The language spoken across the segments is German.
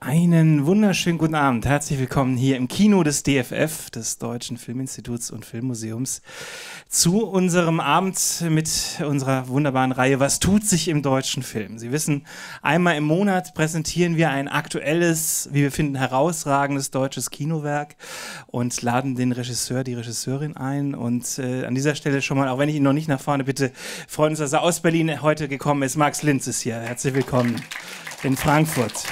Einen wunderschönen guten Abend. Herzlich willkommen hier im Kino des DFF, des Deutschen Filminstituts und Filmmuseums, zu unserem Abend mit unserer wunderbaren Reihe Was tut sich im deutschen Film? Sie wissen, einmal im Monat präsentieren wir ein aktuelles, wie wir finden, herausragendes deutsches Kinowerk und laden den Regisseur, die Regisseurin ein. Und äh, an dieser Stelle schon mal, auch wenn ich ihn noch nicht nach vorne bitte, freuen uns, dass er aus Berlin heute gekommen ist. Max Linz ist hier. Herzlich willkommen in Frankfurt.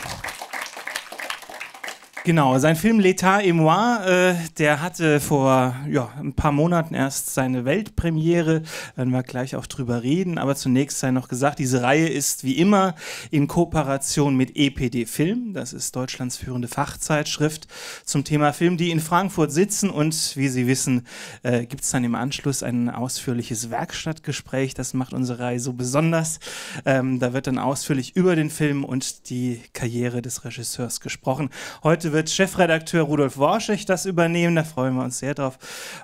Genau, sein Film L'État et moi, äh, der hatte vor ja, ein paar Monaten erst seine Weltpremiere, werden wir gleich auch drüber reden, aber zunächst sei noch gesagt, diese Reihe ist wie immer in Kooperation mit EPD Film, das ist Deutschlands führende Fachzeitschrift zum Thema Film, die in Frankfurt sitzen. Und wie Sie wissen, äh, gibt es dann im Anschluss ein ausführliches Werkstattgespräch, das macht unsere Reihe so besonders. Ähm, da wird dann ausführlich über den Film und die Karriere des Regisseurs gesprochen. Heute wird Chefredakteur Rudolf Worschig das übernehmen. Da freuen wir uns sehr drauf.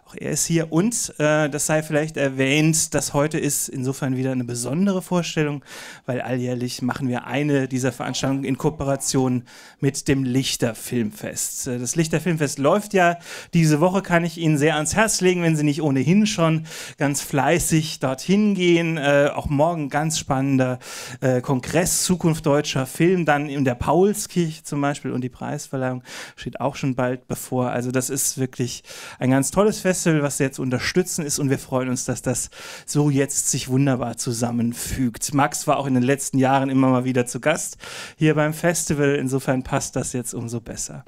Auch er ist hier. Und äh, das sei vielleicht erwähnt, dass heute ist insofern wieder eine besondere Vorstellung, weil alljährlich machen wir eine dieser Veranstaltungen in Kooperation mit dem Lichter Filmfest. Äh, das Lichter Filmfest läuft ja diese Woche, kann ich Ihnen sehr ans Herz legen, wenn Sie nicht ohnehin schon ganz fleißig dorthin gehen. Äh, auch morgen ganz spannender äh, Kongress Zukunft deutscher Film, dann in der Paulskirche zum Beispiel und die Preisverleihung steht auch schon bald bevor. Also das ist wirklich ein ganz tolles Festival, was jetzt unterstützen ist und wir freuen uns, dass das so jetzt sich wunderbar zusammenfügt. Max war auch in den letzten Jahren immer mal wieder zu Gast hier beim Festival. Insofern passt das jetzt umso besser.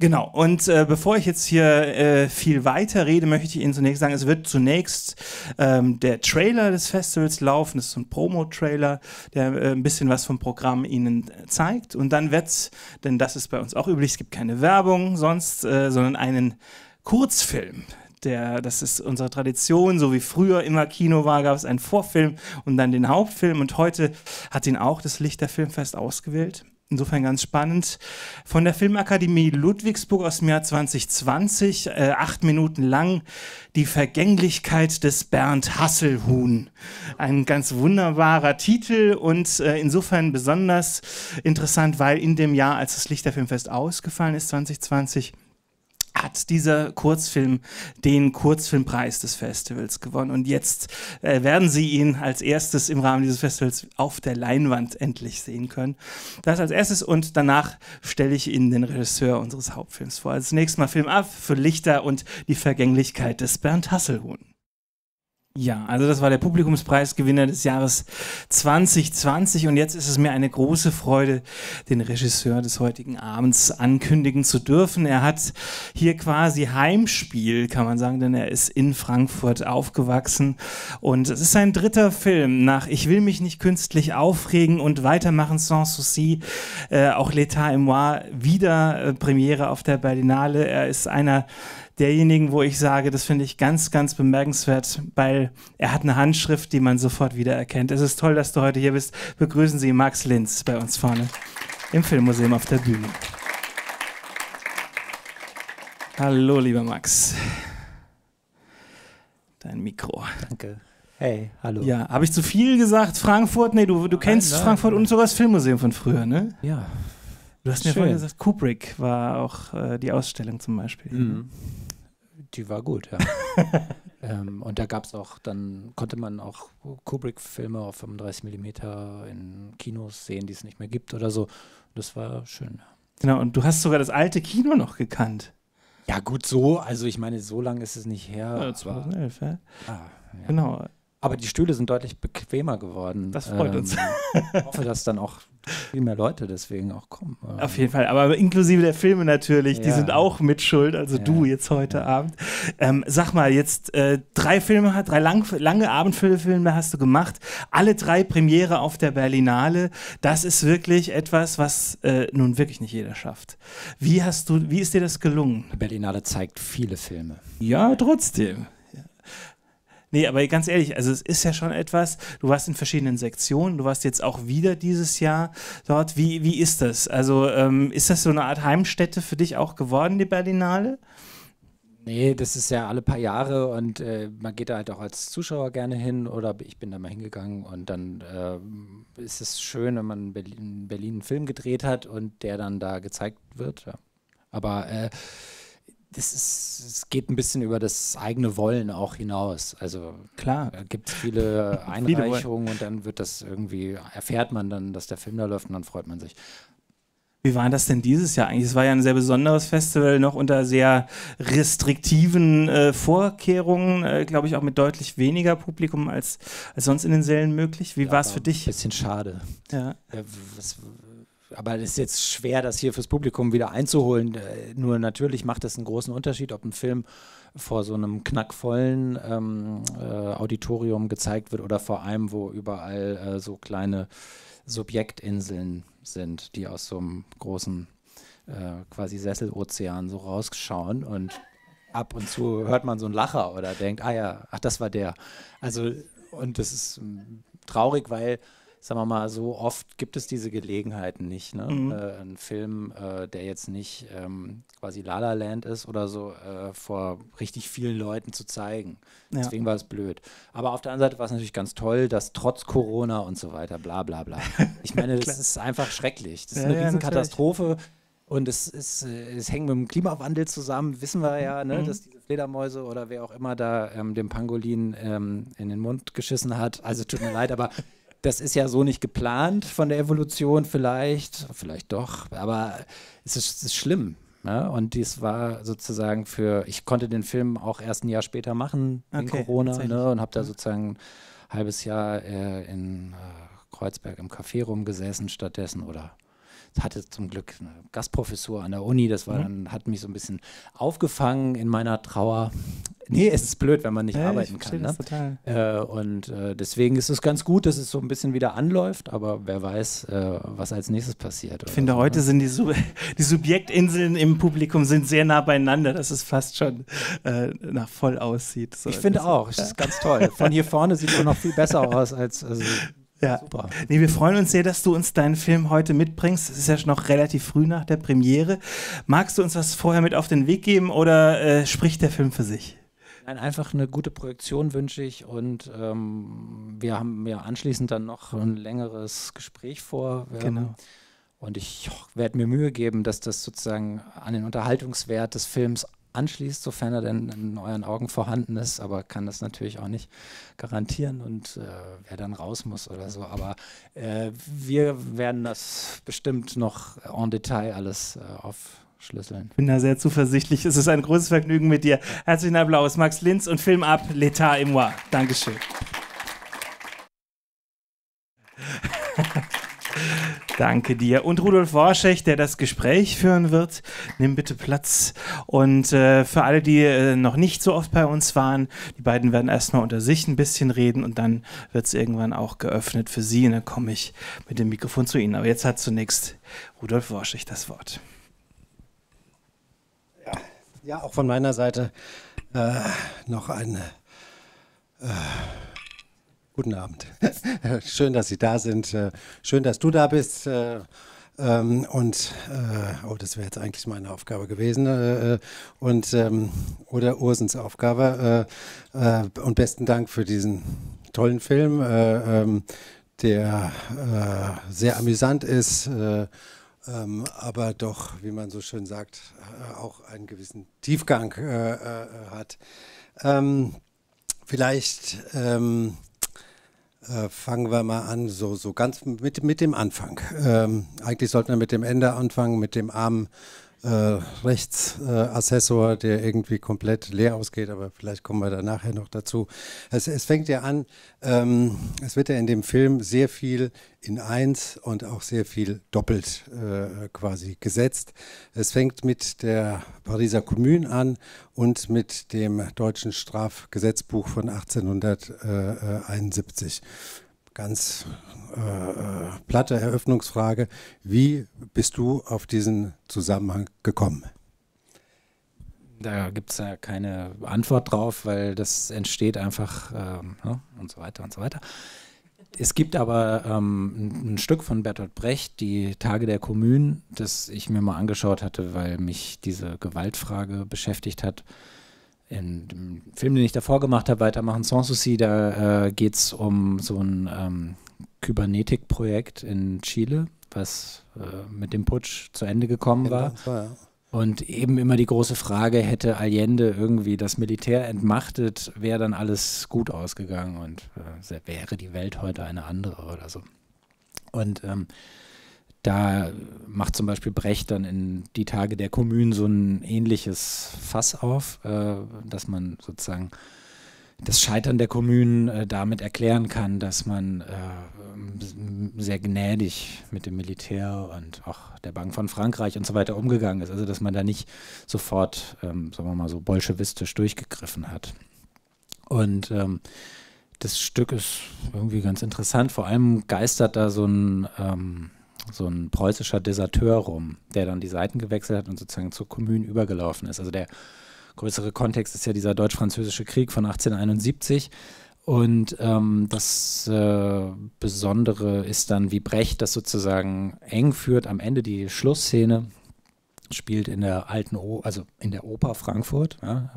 Genau, und äh, bevor ich jetzt hier äh, viel weiter rede, möchte ich Ihnen zunächst sagen, es wird zunächst ähm, der Trailer des Festivals laufen, das ist so ein Promo-Trailer, der äh, ein bisschen was vom Programm Ihnen zeigt. Und dann wird's, denn das ist bei uns auch üblich, es gibt keine Werbung sonst, äh, sondern einen Kurzfilm. Der, das ist unsere Tradition, so wie früher immer Kino war, gab es einen Vorfilm und dann den Hauptfilm. Und heute hat ihn auch das Lichter Filmfest ausgewählt. Insofern ganz spannend. Von der Filmakademie Ludwigsburg aus dem Jahr 2020, äh, acht Minuten lang, die Vergänglichkeit des Bernd Hasselhuhn. Ein ganz wunderbarer Titel und äh, insofern besonders interessant, weil in dem Jahr, als das Lichterfilmfest ausgefallen ist, 2020, hat dieser Kurzfilm den Kurzfilmpreis des Festivals gewonnen. Und jetzt äh, werden Sie ihn als erstes im Rahmen dieses Festivals auf der Leinwand endlich sehen können. Das als erstes und danach stelle ich Ihnen den Regisseur unseres Hauptfilms vor. Als nächstes Mal Film ab für Lichter und die Vergänglichkeit des Bernd Hasselhuhn. Ja, also das war der Publikumspreisgewinner des Jahres 2020 und jetzt ist es mir eine große Freude, den Regisseur des heutigen Abends ankündigen zu dürfen. Er hat hier quasi Heimspiel, kann man sagen, denn er ist in Frankfurt aufgewachsen und es ist sein dritter Film nach Ich will mich nicht künstlich aufregen und weitermachen sans souci, äh, auch L'État et moi, wieder äh, Premiere auf der Berlinale. Er ist einer derjenigen, wo ich sage, das finde ich ganz, ganz bemerkenswert, weil er hat eine Handschrift, die man sofort wiedererkennt. Es ist toll, dass du heute hier bist. Begrüßen Sie Max Linz bei uns vorne im Filmmuseum auf der Bühne. Hallo, lieber Max. Dein Mikro. Danke. Hey, hallo. Ja, habe ich zu viel gesagt? Frankfurt? Nee, du, du kennst nein, Frankfurt nein. und sogar das Filmmuseum von früher, ne? Ja. Du hast mir vorhin gesagt, Kubrick war auch äh, die Ausstellung zum Beispiel. Mhm. Die war gut, ja. ähm, und da gab es auch, dann konnte man auch Kubrick-Filme auf 35 mm in Kinos sehen, die es nicht mehr gibt oder so. Das war schön. Genau, und du hast sogar das alte Kino noch gekannt. Ja, gut, so, also ich meine, so lange ist es nicht her. Ja, 2011, ja. Ah, ja. Genau. Aber die Stühle sind deutlich bequemer geworden. Das freut ähm, uns. Ich hoffe, dass dann auch viel mehr Leute deswegen auch kommen. Auf jeden Fall, aber inklusive der Filme natürlich, ja. die sind auch mit Schuld, also ja. du jetzt heute ja. Abend. Ähm, sag mal, jetzt äh, drei Filme, drei lang, lange Abendfilme hast du gemacht, alle drei Premiere auf der Berlinale. Das ist wirklich etwas, was äh, nun wirklich nicht jeder schafft. Wie hast du, wie ist dir das gelungen? Die Berlinale zeigt viele Filme. Ja, trotzdem. Nee, aber ganz ehrlich, also es ist ja schon etwas, du warst in verschiedenen Sektionen, du warst jetzt auch wieder dieses Jahr dort. Wie, wie ist das? Also ähm, ist das so eine Art Heimstätte für dich auch geworden, die Berlinale? Nee, das ist ja alle paar Jahre und äh, man geht da halt auch als Zuschauer gerne hin oder ich bin da mal hingegangen und dann äh, ist es schön, wenn man in Berlin, in Berlin, einen Film gedreht hat und der dann da gezeigt wird. Ja. Aber äh, das ist, es geht ein bisschen über das eigene Wollen auch hinaus. Also klar, gibt es viele Einreichungen und dann wird das irgendwie, erfährt man dann, dass der Film da läuft und dann freut man sich. Wie war das denn dieses Jahr eigentlich? Es war ja ein sehr besonderes Festival, noch unter sehr restriktiven äh, Vorkehrungen, äh, glaube ich, auch mit deutlich weniger Publikum als, als sonst in den Sälen möglich. Wie ja, war es für dich? Ein bisschen schade. Ja. ja was, aber es ist jetzt schwer, das hier fürs Publikum wieder einzuholen. Äh, nur natürlich macht es einen großen Unterschied, ob ein Film vor so einem knackvollen ähm, äh, Auditorium gezeigt wird oder vor einem, wo überall äh, so kleine Subjektinseln sind, die aus so einem großen äh, quasi Sesselozean so rausschauen und ab und zu hört man so einen Lacher oder denkt, ah ja, ach, das war der. Also, und das ist ähm, traurig, weil sagen wir mal, so oft gibt es diese Gelegenheiten nicht. Ne? Mhm. Äh, ein Film, äh, der jetzt nicht ähm, quasi La La Land ist oder so, äh, vor richtig vielen Leuten zu zeigen. Ja. Deswegen war es blöd. Aber auf der anderen Seite war es natürlich ganz toll, dass trotz Corona und so weiter, bla bla bla. Ich meine, das ist einfach schrecklich. Das ist ja, eine Riesenkatastrophe. Ja, und es, ist, äh, es hängt mit dem Klimawandel zusammen, wissen wir ja, ne, mhm. dass diese Fledermäuse oder wer auch immer da ähm, dem Pangolin ähm, in den Mund geschissen hat. Also tut mir leid, aber das ist ja so nicht geplant von der Evolution vielleicht, vielleicht doch, aber es ist, es ist schlimm. Ja? Und dies war sozusagen für, ich konnte den Film auch erst ein Jahr später machen okay, in Corona ne? und habe da sozusagen ein halbes Jahr äh, in äh, Kreuzberg im Café rumgesessen stattdessen oder hatte zum Glück eine Gastprofessur an der Uni, das war mhm. dann, hat mich so ein bisschen aufgefangen in meiner Trauer. Nee, es ist blöd, wenn man nicht ja, arbeiten kann. Ne? Äh, und äh, deswegen ist es ganz gut, dass es so ein bisschen wieder anläuft, aber wer weiß, äh, was als nächstes passiert. Ich finde, so, heute ne? sind die, Sub die Subjektinseln im Publikum sind sehr nah beieinander, dass es fast schon äh, nach voll aussieht. So. Ich finde auch, es ist ganz toll. Von hier vorne sieht es noch viel besser aus als also, ja, super. Nee, wir freuen uns sehr, dass du uns deinen Film heute mitbringst. Es ist ja noch relativ früh nach der Premiere. Magst du uns was vorher mit auf den Weg geben oder äh, spricht der Film für sich? Nein, einfach eine gute Projektion wünsche ich und ähm, wir haben ja anschließend dann noch ein längeres Gespräch vor. Genau. Und ich werde mir Mühe geben, dass das sozusagen an den Unterhaltungswert des Films anschließt, sofern er denn in euren Augen vorhanden ist, aber kann das natürlich auch nicht garantieren und äh, wer dann raus muss oder so. Aber äh, wir werden das bestimmt noch en Detail alles äh, aufschlüsseln. Ich bin da sehr zuversichtlich. Es ist ein großes Vergnügen mit dir. Herzlichen Applaus, Max Linz und Film ab, L'État et moi. Dankeschön. Danke dir. Und Rudolf Worschech, der das Gespräch führen wird, nimm bitte Platz. Und äh, für alle, die äh, noch nicht so oft bei uns waren, die beiden werden erstmal unter sich ein bisschen reden und dann wird es irgendwann auch geöffnet für sie und dann komme ich mit dem Mikrofon zu Ihnen. Aber jetzt hat zunächst Rudolf Worschech das Wort. Ja, ja auch von meiner Seite äh, noch eine. Guten Abend. Schön, dass Sie da sind. Äh, schön, dass du da bist. Äh, ähm, und, äh, oh, das wäre jetzt eigentlich meine Aufgabe gewesen. Und, ähm, oder Ursens Aufgabe. Und besten Dank für diesen tollen Film, ähm, der sehr amüsant ist. Aber doch, wie man so schön sagt, auch einen gewissen Tiefgang hat. Vielleicht äh, fangen wir mal an, so, so ganz mit, mit dem Anfang. Ähm, eigentlich sollten wir mit dem Ende anfangen, mit dem armen äh, Rechtsassessor, der irgendwie komplett leer ausgeht, aber vielleicht kommen wir da nachher noch dazu. Es, es fängt ja an, ähm, es wird ja in dem Film sehr viel in eins und auch sehr viel doppelt äh, quasi gesetzt. Es fängt mit der Pariser Kommune an und mit dem deutschen Strafgesetzbuch von 1871 ganz äh, äh, platte Eröffnungsfrage. Wie bist du auf diesen Zusammenhang gekommen? Da gibt es ja keine Antwort drauf, weil das entsteht einfach ähm, ne, und so weiter und so weiter. Es gibt aber ähm, ein, Stück von Bertolt Brecht, die Tage der Kommunen, das ich mir mal angeschaut hatte, weil mich diese Gewaltfrage beschäftigt hat. In dem Film, den ich davor gemacht habe, Weitermachen Sans Souci, da äh, geht es um so ein ähm, Kybernetik-Projekt in Chile, was äh, mit dem Putsch zu Ende gekommen war. war ja. Und eben immer die große Frage, hätte Allende irgendwie das Militär entmachtet, wäre dann alles gut ausgegangen und äh, wäre die Welt heute eine andere oder so. Und ähm, da macht zum Beispiel Brecht dann in die Tage der Kommunen so ein ähnliches Fass auf, äh, dass man sozusagen das Scheitern der Kommunen äh, damit erklären kann, dass man äh, sehr gnädig mit dem Militär und auch der Bank von Frankreich und so weiter umgegangen ist. Also dass man da nicht sofort, ähm, sagen wir mal so, bolschewistisch durchgegriffen hat. Und ähm, das Stück ist irgendwie ganz interessant. Vor allem geistert da so ein, ähm, so ein preußischer Deserteur rum, der dann die Seiten gewechselt hat und sozusagen zur Kommune übergelaufen ist. Also der größere Kontext ist ja dieser deutsch-französische Krieg von 1871. Und ähm, das äh, Besondere ist dann, wie Brecht das sozusagen eng führt. Am Ende die Schlussszene spielt in der alten, o also in der Oper Frankfurt. Ja.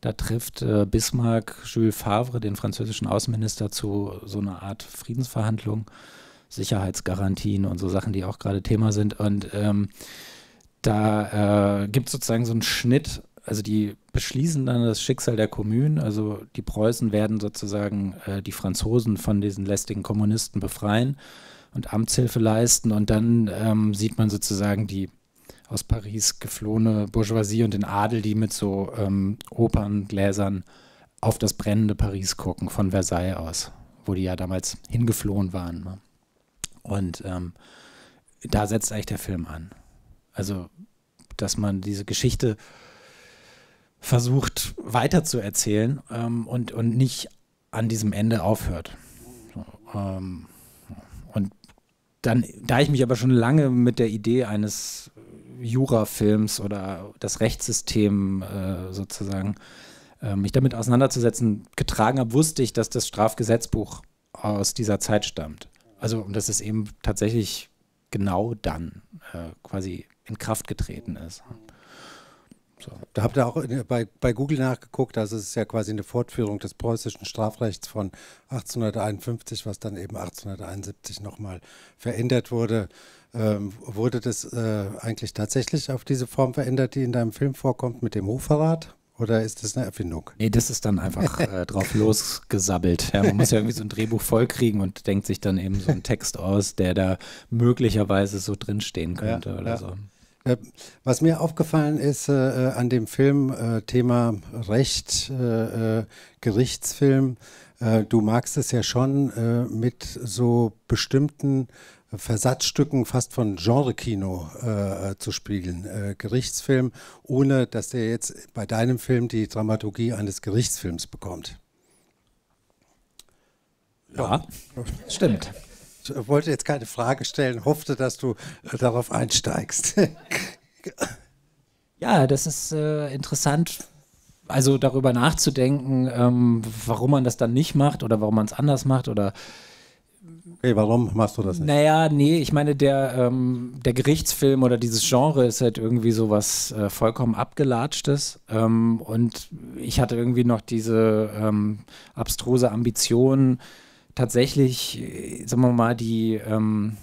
Da trifft äh, Bismarck Jules Favre, den französischen Außenminister, zu so einer Art Friedensverhandlung, Sicherheitsgarantien und so Sachen, die auch gerade Thema sind. Und ähm, da äh, gibt es sozusagen so einen Schnitt also die beschließen dann das Schicksal der Kommunen. Also die Preußen werden sozusagen äh, die Franzosen von diesen lästigen Kommunisten befreien und Amtshilfe leisten. Und dann ähm, sieht man sozusagen die aus Paris geflohene Bourgeoisie und den Adel, die mit so ähm, Operngläsern auf das brennende Paris gucken, von Versailles aus, wo die ja damals hingeflohen waren. Ne? Und ähm, da setzt eigentlich der Film an. Also, dass man diese Geschichte versucht weiterzuerzählen ähm, und, und nicht an diesem Ende aufhört. So, ähm, und dann, da ich mich aber schon lange mit der Idee eines Jurafilms oder das Rechtssystem äh, sozusagen äh, mich damit auseinanderzusetzen getragen habe, wusste ich, dass das Strafgesetzbuch aus dieser Zeit stammt. Also, und dass es eben tatsächlich genau dann äh, quasi in Kraft getreten ist. So. Da habt ihr auch bei, bei Google nachgeguckt, also es ist ja quasi eine Fortführung des preußischen Strafrechts von 1851, was dann eben 1871 nochmal verändert wurde. Ähm, wurde das äh, eigentlich tatsächlich auf diese Form verändert, die in deinem Film vorkommt, mit dem Hochverrat? Oder ist das eine Erfindung? Nee, das ist dann einfach äh, drauf losgesabbelt. Ja, man muss ja irgendwie so ein Drehbuch vollkriegen und denkt sich dann eben so einen Text aus, der da möglicherweise so drinstehen könnte ja, oder ja. so. Was mir aufgefallen ist äh, äh, an dem Film, äh, Thema Recht, äh, äh Gerichtsfilm, du magst es ja schon mit so bestimmten Versatzstücken fast von Genre-Kino zu spielen. Gerichtsfilm, ohne dass der jetzt bei deinem Film die Dramaturgie eines Gerichtsfilms bekommt. Ja, stimmt. Ich wollte jetzt keine Frage stellen, hoffte, dass du äh, darauf einsteigst. ja, das ist äh, interessant, also darüber nachzudenken, ähm, warum man das dann nicht macht oder warum man es anders macht oder Okay, warum machst du das nicht? Naja, nee, ich meine, der, ähm, der Gerichtsfilm oder dieses Genre ist halt irgendwie so was äh, vollkommen abgelatschtes. Ähm, und ich hatte irgendwie noch diese ähm, abstruse Ambition, tatsächlich, sagen wir mal, die ähm,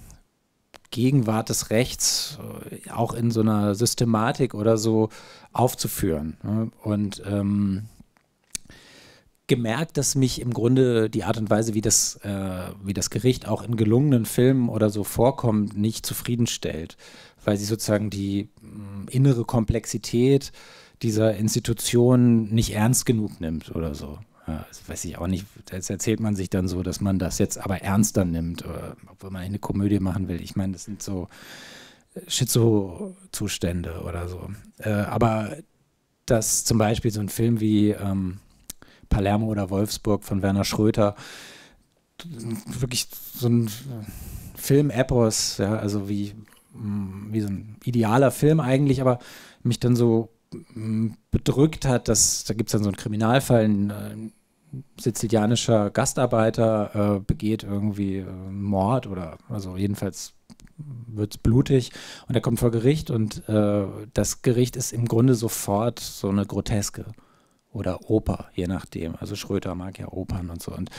Gegenwart des Rechts äh, auch in so einer Systematik oder so aufzuführen. Ne? Und ähm, gemerkt, dass mich im Grunde die Art und Weise, wie das, äh, wie das Gericht auch in gelungenen Filmen oder so vorkommt, nicht zufriedenstellt, weil sie sozusagen die äh, innere Komplexität dieser Institution nicht ernst genug nimmt oder so. Ja, das weiß ich auch nicht. Jetzt erzählt man sich dann so, dass man das jetzt aber ernster nimmt, oder, obwohl man eine Komödie machen will. Ich meine, das sind so äh, Schizo-Zustände oder so. Äh, aber dass zum Beispiel so ein Film wie ähm, Palermo oder Wolfsburg von Werner Schröter. Wirklich so ein Film-Epos, ja, also wie, mm, wie so ein idealer Film eigentlich, aber mich dann so bedrückt hat, dass da gibt es dann so einen Kriminalfall, ein, ein sizilianischer Gastarbeiter äh, begeht irgendwie äh, Mord oder also jedenfalls wird es blutig und er kommt vor Gericht und äh, das Gericht ist im Grunde sofort so eine Groteske oder Oper, je nachdem. Also Schröter mag ja Opern und so. Und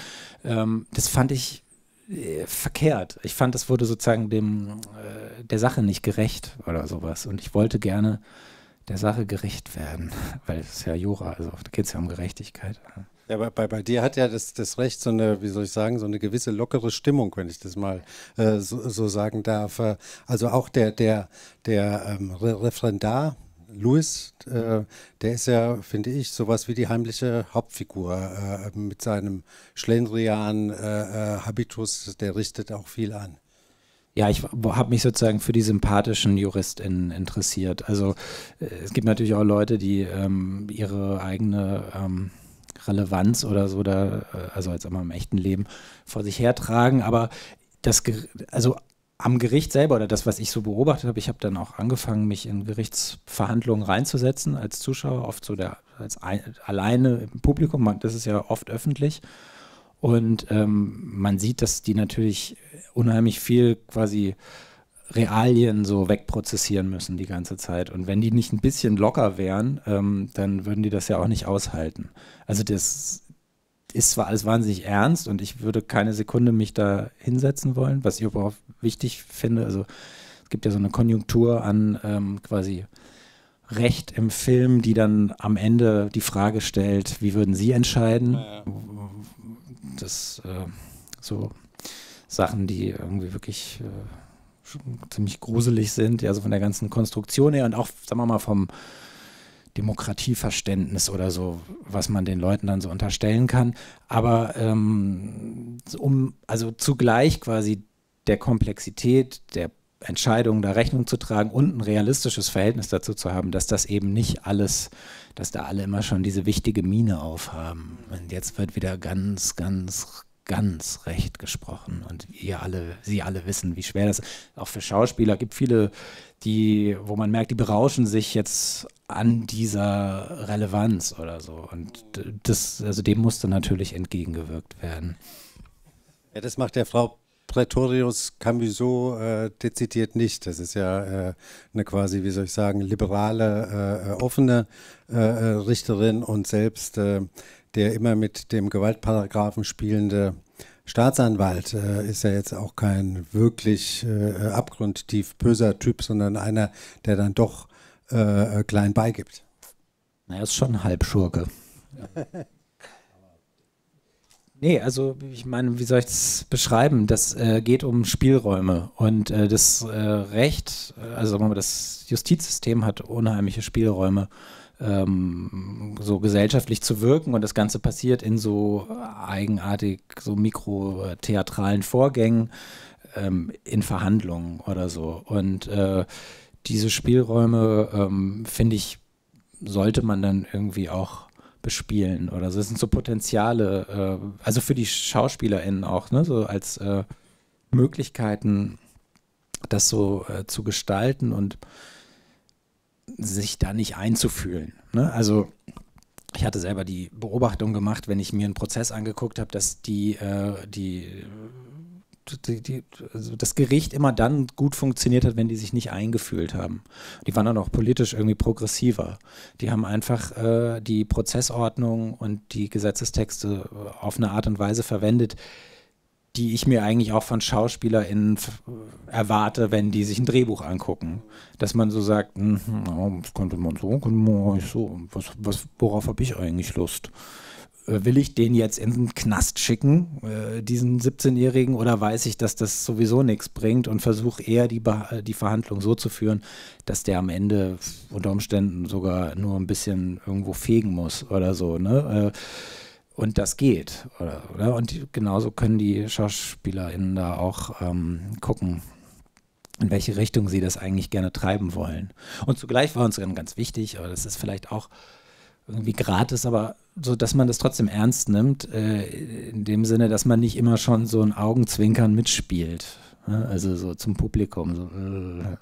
ähm, das fand ich äh, verkehrt. Ich fand, das wurde sozusagen dem äh, der Sache nicht gerecht oder sowas. Und ich wollte gerne der Sache gerecht werden, weil es ist ja Jura, also da geht es ja um Gerechtigkeit. Ja, bei, bei, bei dir hat ja das, das Recht so eine, wie soll ich sagen, so eine gewisse lockere Stimmung, wenn ich das mal äh, so, so, sagen darf. Also auch der, der, der ähm, Referendar, Louis, äh, der ist ja, finde ich, sowas wie die heimliche Hauptfigur äh, mit seinem Schlendrian-Habitus, äh, äh, der richtet auch viel an. Ja, ich habe mich sozusagen für die sympathischen JuristInnen interessiert. Also äh, es gibt natürlich auch Leute, die ähm, ihre eigene ähm, Relevanz oder so, da, also jetzt immer im echten Leben vor sich hertragen, aber das, also am Gericht selber oder das, was ich so beobachtet habe, ich habe dann auch angefangen, mich in Gerichtsverhandlungen reinzusetzen als Zuschauer, oft so der, als ein, alleine im Publikum, das ist ja oft öffentlich. Und ähm, man sieht, dass die natürlich unheimlich viel quasi Realien so wegprozessieren müssen die ganze Zeit. Und wenn die nicht ein bisschen locker wären, ähm, dann würden die das ja auch nicht aushalten. Also das ist zwar alles wahnsinnig ernst und ich würde keine Sekunde mich da hinsetzen wollen, was ich überhaupt wichtig finde. Also es gibt ja so eine Konjunktur an ähm, quasi Recht im Film, die dann am Ende die Frage stellt, wie würden Sie entscheiden? Ja, ja. Das äh, so Sachen, die irgendwie wirklich äh, ziemlich gruselig sind, ja, so von der ganzen Konstruktion her und auch, sagen wir mal, vom Demokratieverständnis oder so, was man den Leuten dann so unterstellen kann. Aber ähm, um also zugleich quasi der Komplexität der Entscheidungen da Rechnung zu tragen und ein realistisches Verhältnis dazu zu haben, dass das eben nicht alles, dass da alle immer schon diese wichtige Mine aufhaben. Und jetzt wird wieder ganz, ganz, ganz recht gesprochen. Und ihr alle, Sie alle wissen, wie schwer das auch für Schauspieler gibt viele, die, wo man merkt, die berauschen sich jetzt an dieser Relevanz oder so. Und das, also dem musste natürlich entgegengewirkt werden. Ja, das macht der Frau Pretorius Cambusot äh, dezidiert nicht. Das ist ja äh, eine quasi, wie soll ich sagen, liberale, äh, offene äh, äh, Richterin und selbst äh, der immer mit dem Gewaltparagraphen spielende Staatsanwalt ist ja jetzt auch kein wirklich abgrundtief böser Typ, sondern einer, der dann doch klein beigibt. Na, er ist schon Halbschurke. Nee, also ich meine, wie soll ich das beschreiben? Das äh, geht um Spielräume und äh, das äh, Recht, äh, also das Justizsystem hat unheimliche Spielräume, ähm, so gesellschaftlich zu wirken und das Ganze passiert in so eigenartig, so mikrotheatralen Vorgängen, ähm, in Verhandlungen oder so. Und äh, diese Spielräume, ähm, finde ich, sollte man dann irgendwie auch bespielen oder so. Das sind so Potenziale, äh, also für die SchauspielerInnen auch, ne, so als äh, Möglichkeiten, das so äh, zu gestalten und sich da nicht einzufühlen. Ne? Also ich hatte selber die Beobachtung gemacht, wenn ich mir einen Prozess angeguckt habe, dass die, äh, die die, die, also das Gericht immer dann gut funktioniert hat, wenn die sich nicht eingefühlt haben. Die waren dann auch politisch irgendwie progressiver. Die haben einfach äh, die Prozessordnung und die Gesetzestexte auf eine Art und Weise verwendet, die ich mir eigentlich auch von SchauspielerInnen erwarte, wenn die sich ein Drehbuch angucken. Dass man so sagt, hm, das könnte man so, könnte man so, was, was, worauf habe ich eigentlich Lust? Äh, will ich den jetzt in den Knast schicken, äh, diesen 17-Jährigen, oder weiß ich, dass das sowieso nichts bringt und versuche eher die, die Verhandlung so zu führen, dass der am Ende unter Umständen sogar nur ein bisschen irgendwo fegen muss oder so, ne? Äh, und das geht, oder, oder? Und genauso können die SchauspielerInnen da auch ähm, gucken, in welche Richtung sie das eigentlich gerne treiben wollen. Und zugleich war uns ganz wichtig, aber das ist vielleicht auch irgendwie gratis, aber so, dass man das trotzdem ernst nimmt, äh, in dem Sinne, dass man nicht immer schon so ein Augenzwinkern mitspielt. Ne? Also so zum Publikum, so, äh,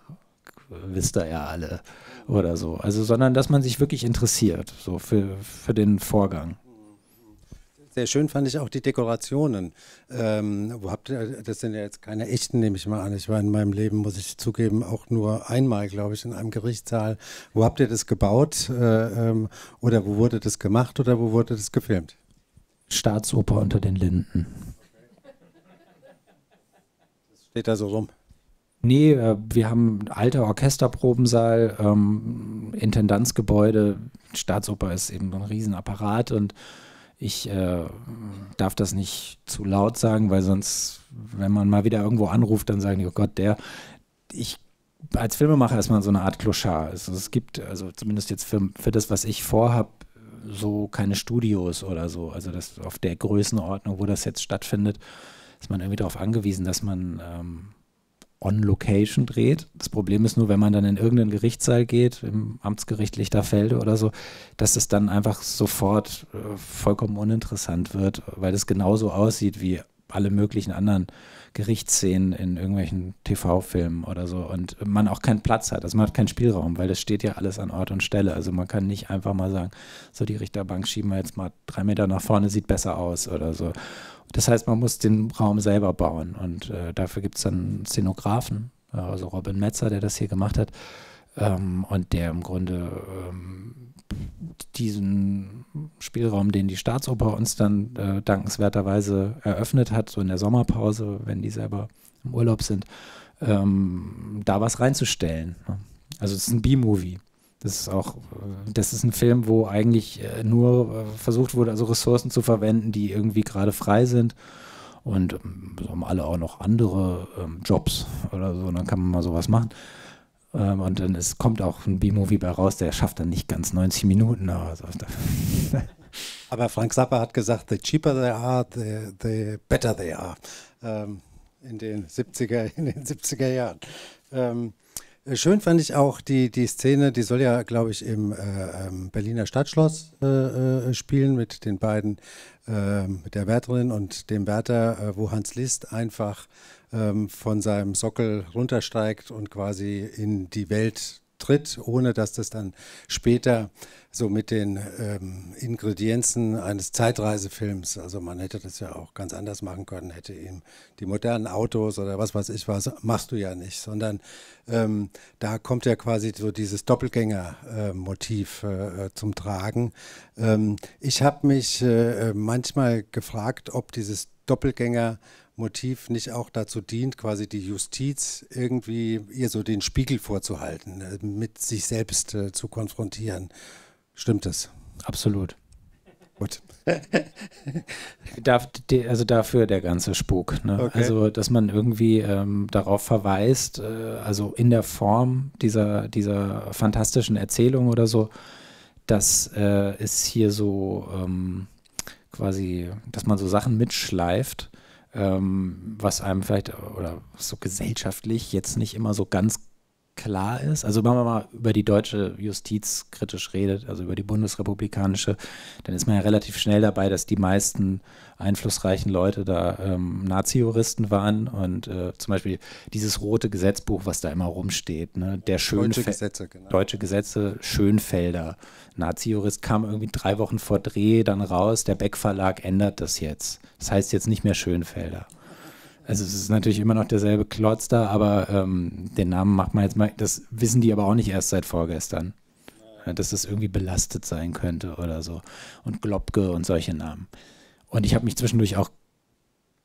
wisst ihr ja alle oder so. Also, sondern dass man sich wirklich interessiert, so für, für den Vorgang. Sehr schön fand ich auch die Dekorationen. Ähm, wo habt ihr, das sind ja jetzt keine echten, nehme ich mal an. Ich war in meinem Leben, muss ich zugeben, auch nur einmal, glaube ich, in einem Gerichtssaal. Wo habt ihr das gebaut? Äh, ähm, oder wo wurde das gemacht oder wo wurde das gefilmt? Staatsoper unter den Linden. Das steht da so rum. Nee, äh, wir haben alter Orchesterprobensaal, ähm, Intendanzgebäude. Staatsoper ist eben ein Riesenapparat und ich äh, darf das nicht zu laut sagen, weil sonst, wenn man mal wieder irgendwo anruft, dann sagen die, oh Gott, der, ich als Filmemacher ist man so eine Art Clochard. Also es gibt, also zumindest jetzt für, für das, was ich vorhab, so keine Studios oder so. Also das auf der Größenordnung, wo das jetzt stattfindet, ist man irgendwie darauf angewiesen, dass man ähm, on Location dreht. Das Problem ist nur, wenn man dann in irgendeinen Gerichtssaal geht, im Amtsgericht Lichterfelde oder so, dass es dann einfach sofort äh, vollkommen uninteressant wird, weil es genauso aussieht wie alle möglichen anderen Gerichtsszenen in irgendwelchen TV-Filmen oder so und man auch keinen Platz hat. Also man hat keinen Spielraum, weil das steht ja alles an Ort und Stelle. Also man kann nicht einfach mal sagen, so die Richterbank schieben wir jetzt mal drei Meter nach vorne, sieht besser aus oder so. Das heißt, man muss den Raum selber bauen und äh, dafür gibt es dann Szenografen, äh, also Robin Metzer, der das hier gemacht hat ähm, und der im Grunde ähm, diesen Spielraum, den die Staatsoper uns dann äh, dankenswerterweise eröffnet hat, so in der Sommerpause, wenn die selber im Urlaub sind, ähm, da was reinzustellen. Ne? Also es ist ein B-Movie. Das ist auch, äh, das ist ein Film, wo eigentlich äh, nur äh, versucht wurde, also Ressourcen zu verwenden, die irgendwie gerade frei sind. Und ähm, haben alle auch noch andere ähm, Jobs oder so, dann kann man mal sowas machen. Ähm, und dann ist, kommt auch ein B-Movie bei raus, der schafft dann nicht ganz 90 Minuten. Aber, aber Frank Zappa hat gesagt, the cheaper they are, the, the better they are. Ähm, in den 70er, in den 70er Jahren. Ähm, äh, schön fand ich auch die, die Szene, die soll ja, glaube ich, im äh, ähm, Berliner Stadtschloss äh, äh, spielen mit den beiden, äh, mit der Wärterin und dem Wärter, äh, wo Hans List einfach ähm, von seinem Sockel runtersteigt und quasi in die Welt tritt, ohne dass das dann später so mit den ähm, Ingredienzen eines Zeitreisefilms, also man hätte das ja auch ganz anders machen können, hätte ihm die modernen Autos oder was weiß ich was, machst du ja nicht, sondern ähm, da kommt ja quasi so dieses Doppelgänger-Motiv äh, äh, zum Tragen. Ähm, ich habe mich äh, manchmal gefragt, ob dieses Doppelgänger Motiv nicht auch dazu dient, quasi die Justiz irgendwie ihr so den Spiegel vorzuhalten, äh, mit sich selbst äh, zu konfrontieren. Stimmt das? Absolut. Gut. also dafür der ganze Spuk. Ne? Okay. Also, dass man irgendwie ähm, darauf verweist, äh, also in der Form dieser, dieser fantastischen Erzählung oder so, dass äh, es hier so ähm, quasi, dass man so Sachen mitschleift, ähm, was einem vielleicht oder so gesellschaftlich jetzt nicht immer so ganz klar ist. Also wenn man mal über die deutsche Justiz kritisch redet, also über die bundesrepublikanische, dann ist man ja relativ schnell dabei, dass die meisten einflussreichen Leute da ähm, Nazi-Juristen waren und äh, zum Beispiel dieses rote Gesetzbuch, was da immer rumsteht, ne? der Schönfe deutsche Gesetze, genau. deutsche Gesetze, Schönfelder, Nazi-Jurist kam irgendwie drei Wochen vor Dreh dann raus, der Beck Verlag ändert das jetzt. Das heißt jetzt nicht mehr Schönfelder. Also es ist natürlich immer noch derselbe Klotz da, aber ähm, den Namen macht man jetzt mal, das wissen die aber auch nicht erst seit vorgestern. dass das irgendwie belastet sein könnte oder so. Und Globke und solche Namen. Und ich habe mich zwischendurch auch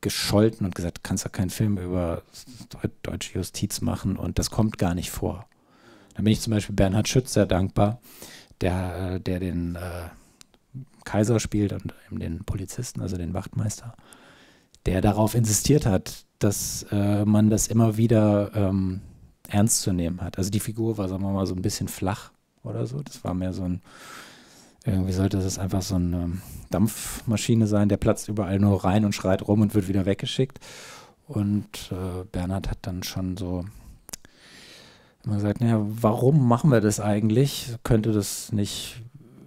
gescholten und gesagt, kannst ja keinen Film über deutsche Justiz machen und das kommt gar nicht vor. Da bin ich zum Beispiel Bernhard Schütz sehr dankbar, der, äh, der den äh, Kaiser spielt und eben den Polizisten, also den Wachtmeister der darauf insistiert hat, dass äh, man das immer wieder ähm, ernst zu nehmen hat. Also die Figur war, sagen wir mal, so ein bisschen flach oder so. Das war mehr so ein, irgendwie sollte das einfach so eine Dampfmaschine sein, der platzt überall nur rein und schreit rum und wird wieder weggeschickt. Und äh, Bernhard hat dann schon so immer gesagt, naja, warum machen wir das eigentlich? Könnte das nicht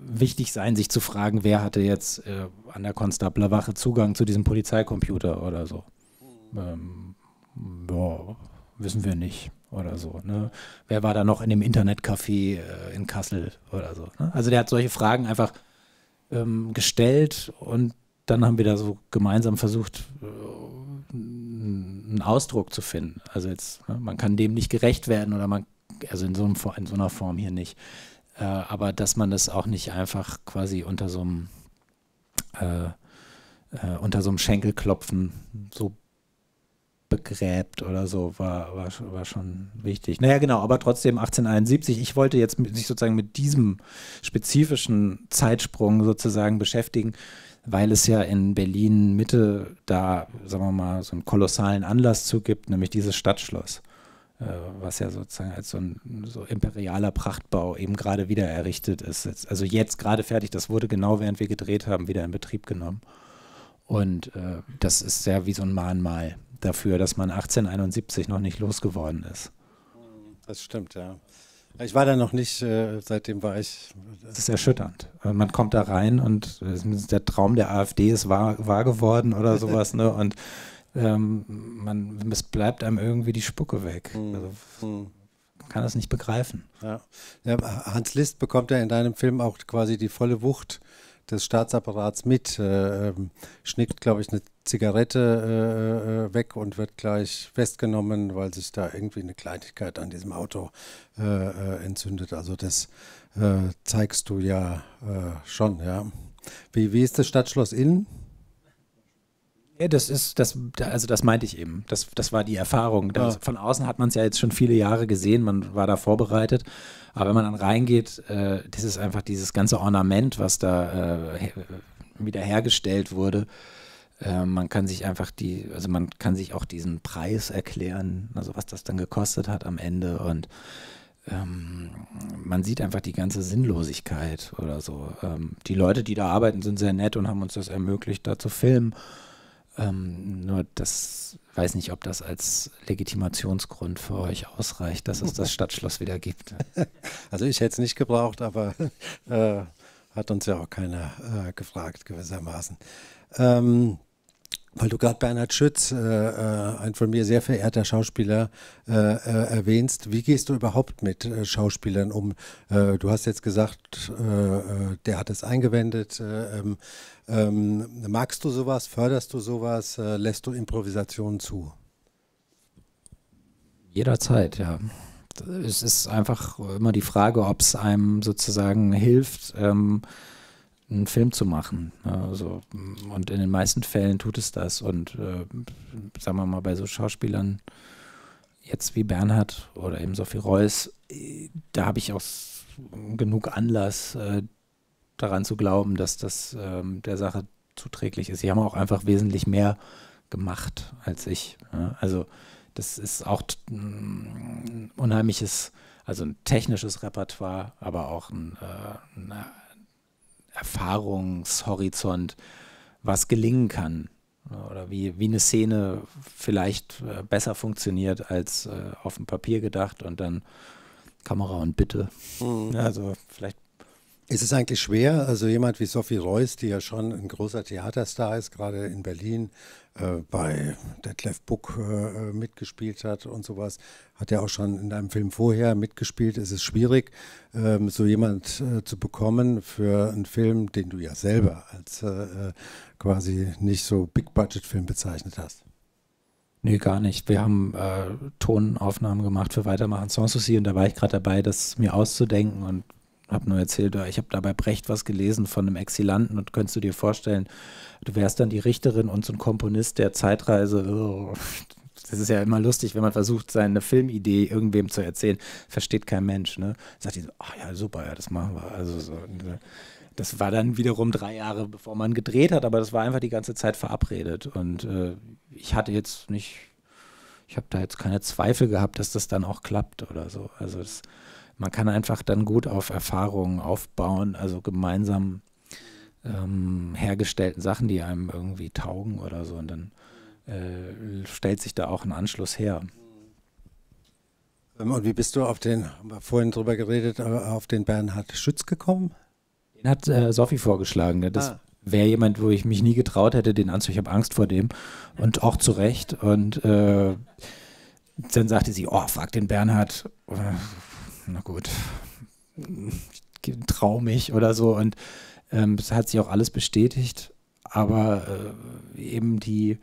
wichtig sein, sich zu fragen, wer hatte jetzt äh, an der Konstablerwache Zugang zu diesem Polizeicomputer oder so. Ähm, ja, wissen wir nicht oder so. Ne? Wer war da noch in dem Internetcafé äh, in Kassel oder so? Ne? Also der hat solche Fragen einfach ähm, gestellt und dann haben wir da so gemeinsam versucht, äh, einen Ausdruck zu finden. Also jetzt, ne, man kann dem nicht gerecht werden oder man, also in so, einem, in so einer Form hier nicht. Äh, aber dass man das auch nicht einfach quasi unter so einem äh, äh, unter so einem Schenkelklopfen so begräbt oder so, war, war, war schon wichtig. Naja, genau, aber trotzdem 1871. Ich wollte jetzt mit, sich sozusagen mit diesem spezifischen Zeitsprung sozusagen beschäftigen, weil es ja in Berlin Mitte da, sagen wir mal, so einen kolossalen Anlass zugibt, nämlich dieses Stadtschloss, was ja sozusagen als so ein so imperialer Prachtbau eben gerade wieder errichtet ist. Also jetzt gerade fertig, das wurde genau während wir gedreht haben, wieder in Betrieb genommen. Und äh, das ist sehr wie so ein Mahnmal dafür, dass man 1871 noch nicht losgeworden ist. Das stimmt, ja. Ich war da noch nicht, äh, seitdem war ich. Das ist erschütternd. Also man kommt da rein und der Traum der AfD ist wahr, wahr geworden oder sowas, ne? Und ähm, man, es bleibt einem irgendwie die Spucke weg. Hm, also, hm. kann das nicht begreifen. Ja. ja. Hans List bekommt ja in deinem Film auch quasi die volle Wucht des Staatsapparats mit, äh, ähm, schnickt, glaube ich, eine Zigarette äh, äh, weg und wird gleich festgenommen, weil sich da irgendwie eine Kleinigkeit an diesem Auto äh, äh entzündet. Also das äh, zeigst du ja schon, ja. Wie, wie ist das Stadtschloss innen? Ja, das ist, das, also das meinte ich eben. Das, das war die Erfahrung. Ah. Von außen hat man es ja jetzt schon viele Jahre gesehen, man war da vorbereitet. Aber wenn man dann reingeht, äh, das ist einfach dieses ganze Ornament, was da äh, wiederhergestellt wurde. Äh, man kann sich einfach die, also man kann sich auch diesen Preis erklären, also was das dann gekostet hat am Ende und ähm, man sieht einfach die ganze Sinnlosigkeit oder so. Ähm, die Leute, die da arbeiten, sind sehr nett und haben uns das ermöglicht, da zu filmen. Ähm, nur das weiß nicht, ob das als Legitimationsgrund für euch ausreicht, dass es das Stadtschloss wieder gibt. Also ich hätte es nicht gebraucht, aber äh, hat uns ja auch keiner äh, gefragt, gewissermaßen. Ähm, weil du gerade Bernhard Schütz, äh, äh, ein von mir sehr verehrter Schauspieler, äh, äh erwähnst. Wie gehst du überhaupt mit äh, Schauspielern um? Äh, du hast jetzt gesagt, der hat es eingewendet. Ähm, ähm, magst du sowas? Förderst du sowas? lässt du Improvisationen zu? Jederzeit, ja. Es ist einfach immer die Frage, ob es einem sozusagen hilft. Ähm, einen Film zu machen. Also, und in den meisten Fällen tut es das. Und äh, sagen wir mal, bei so Schauspielern jetzt wie Bernhard oder eben Sophie Reuss, da habe ich auch genug Anlass, äh, daran zu glauben, dass das äh, der Sache zuträglich ist. Sie haben auch einfach wesentlich mehr gemacht als ich. Ja? Also das ist auch ein unheimliches, also ein technisches Repertoire, aber auch ein, äh, eine Erfahrungshorizont, was gelingen kann. Oder wie, wie eine Szene vielleicht äh, besser funktioniert als äh, auf dem Papier gedacht und dann Kamera und Bitte. Mhm. Also vielleicht ist es eigentlich schwer, also jemand wie Sophie Reuss, die ja schon ein großer Theaterstar ist, gerade in Berlin, äh, bei Detlef Buck äh, mitgespielt hat und sowas, hat ja auch schon in einem Film vorher mitgespielt. Es ist schwierig, ähm, so jemand äh, zu bekommen für einen Film, den du ja selber als äh, äh, quasi nicht so Big-Budget-Film bezeichnet hast. Nee, gar nicht. Wir haben äh, Tonaufnahmen gemacht für Weitermachen Sanssouci und da war ich gerade dabei, das mir auszudenken und habe nur erzählt, ich habe da bei Brecht was gelesen von einem Exilanten und könntest du dir vorstellen, du wärst dann die Richterin und so ein Komponist der Zeitreise. Oh, das ist ja immer lustig, wenn man versucht, seine Filmidee irgendwem zu erzählen, versteht kein Mensch. Ne? Sagt die so, ach ja, super, ja, das machen wir. Also so, ne? das war dann wiederum drei Jahre, bevor man gedreht hat, aber das war einfach die ganze Zeit verabredet. Und äh, ich hatte jetzt nicht, ich habe da jetzt keine Zweifel gehabt, dass das dann auch klappt oder so. Also das, man kann einfach dann gut auf Erfahrungen aufbauen, also gemeinsam ähm, hergestellten Sachen, die einem irgendwie taugen oder so. Und dann äh, stellt sich da auch ein Anschluss her. Ähm, und wie bist du auf den, haben wir vorhin drüber geredet, auf den Bernhard Schütz gekommen? Den hat äh, Sophie vorgeschlagen. Ne? Das ah. wäre jemand, wo ich mich nie getraut hätte, den anzuziehen. Ich habe Angst vor dem. Und auch zu Recht. Und äh, dann sagte sie, oh, frag den Bernhard na gut, trau mich oder so. Und ähm, es hat sich auch alles bestätigt. aber äh, eben die,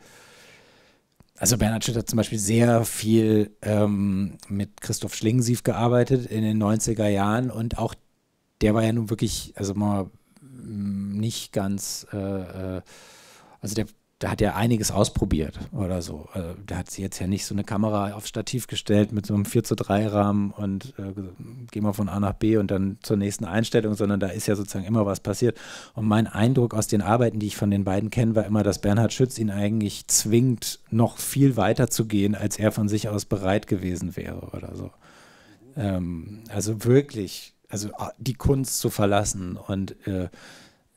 also Bernhard Schütt hat zum Beispiel sehr viel ähm, mit Christoph Schlingensief gearbeitet in den 90er Jahren und auch der war ja nun wirklich, also mal mm, nicht ganz, äh, äh also der da hat er einiges ausprobiert oder so. Also, der hat sich jetzt ja nicht so eine Kamera aufs Stativ gestellt mit so einem 4 zu 3 Rahmen und äh, gehen wir von A nach B und dann zur nächsten Einstellung, sondern da ist ja sozusagen immer was passiert. Und mein Eindruck aus den Arbeiten, die ich von den beiden kenne, war immer, dass Bernhard Schütz ihn eigentlich zwingt, noch viel weiter zu gehen, als er von sich aus bereit gewesen wäre oder so. Ähm, also wirklich, also die Kunst zu verlassen und äh,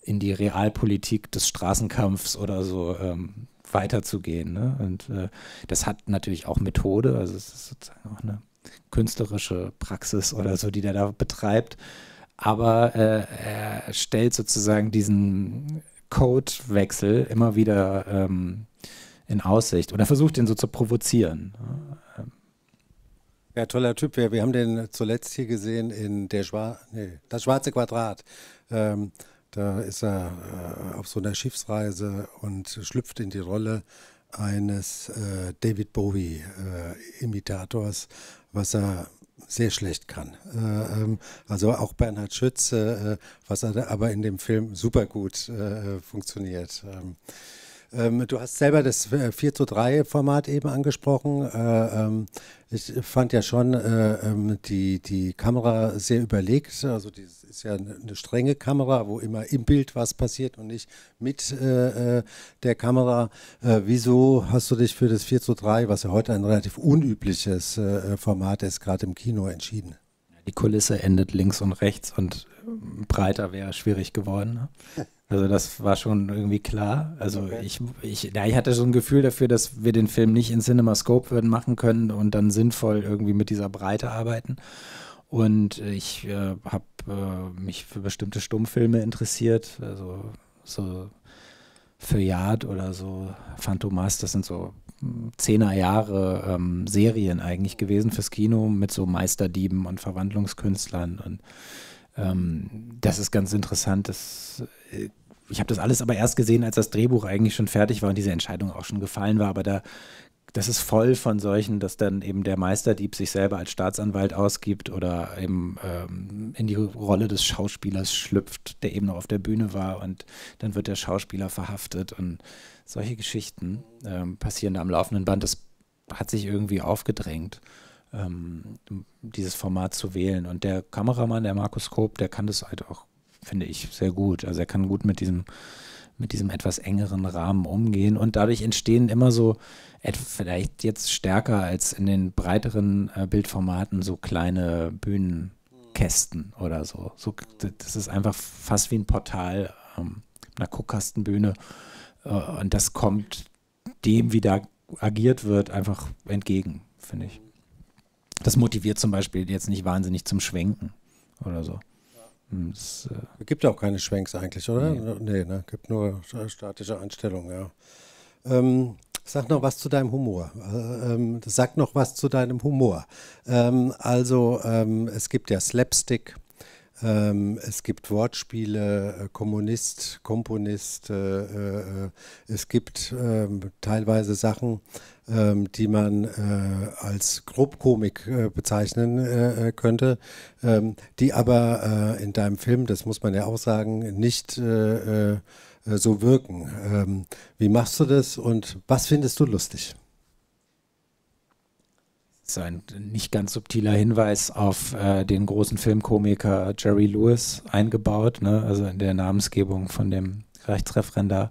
in die Realpolitik des Straßenkampfs oder so ähm, weiterzugehen. Ne? Und äh, das hat natürlich auch Methode, also es ist sozusagen auch eine künstlerische Praxis oder so, die der da betreibt. Aber äh, er stellt sozusagen diesen Codewechsel immer wieder ähm, in Aussicht oder versucht ihn so zu provozieren. Ja, toller Typ. Wir, wir haben den zuletzt hier gesehen in der Schwa nee, das Schwarze Quadrat. Ähm, da ist er äh, auf so einer Schiffsreise und schlüpft in die Rolle eines äh, David Bowie-Imitators, äh, was er sehr schlecht kann. Äh, ähm, also auch Bernhard Schütz, äh, was er aber in dem Film super gut funktioniert. Ähm, ähm, du hast selber das 4 zu 3 Format eben angesprochen. Äh, ähm, ich fand ja schon äh, ähm, die, die Kamera sehr überlegt. Also die ist ja eine strenge Kamera, wo immer im Bild was passiert und nicht mit äh, äh der Kamera. Äh, wieso hast du dich für das 4 zu 3, was ja heute ein relativ unübliches äh, Format ist, gerade im Kino entschieden? Die Kulisse endet links und rechts und breiter wäre schwierig geworden. Ne? Also das war schon irgendwie klar. Also okay. ich, ich, ja, ich hatte so ein Gefühl dafür, dass wir den Film nicht in CinemaScope würden machen können und dann sinnvoll irgendwie mit dieser Breite arbeiten. Und ich äh, habe äh, mich für bestimmte Stummfilme interessiert, also so für Yard oder so Phantomas, das sind so hm, zehner Jahre ähm, Serien eigentlich gewesen fürs Kino mit so Meisterdieben und Verwandlungskünstlern und ähm, das ist ganz interessant. Das, äh, ich habe das alles aber erst gesehen, als das Drehbuch eigentlich schon fertig war und diese Entscheidung auch schon gefallen war. Aber da, das ist voll von solchen, dass dann eben der Meisterdieb sich selber als Staatsanwalt ausgibt oder eben ähm, in die Rolle des Schauspielers schlüpft, der eben noch auf der Bühne war und dann wird der Schauspieler verhaftet und solche Geschichten ähm, passieren da am laufenden Band. Das hat sich irgendwie aufgedrängt ähm, dieses Format zu wählen. Und der Kameramann, der Markus Koop, der kann das halt auch, finde ich, sehr gut. Also er kann gut mit diesem, mit diesem etwas engeren Rahmen umgehen. Und dadurch entstehen immer so, vielleicht jetzt stärker als in den breiteren äh, Bildformaten, so kleine Bühnenkästen oder so. so. Das ist einfach fast wie ein Portal ähm, einer Guckkastenbühne. Äh, und das kommt dem, wie da agiert wird, einfach entgegen, finde ich. Das motiviert zum Beispiel jetzt nicht wahnsinnig zum Schwenken oder so. Hm, es äh gibt auch keine Schwenks eigentlich, oder? Nee, nee ne? gibt nur statische Einstellungen, ja. Ähm, sag noch was zu deinem Humor. Äh, ähm, sag noch was zu deinem Humor. Ähm, also, ähm, es gibt ja Slapstick. Ähm, es gibt Wortspiele, äh, Kommunist, Komponist, äh, äh, es gibt ähm, teilweise Sachen, die man äh, als Grobkomik äh, bezeichnen äh, könnte, ähm, die aber in deinem Film, das muss man ja auch sagen, nicht so wirken. Ähm, wie machst du das und was findest du lustig? Das ist ein nicht ganz subtiler Hinweis auf äh, den großen Filmkomiker Jerry Lewis eingebaut, ne? also in der Namensgebung von dem Rechtsreferendar.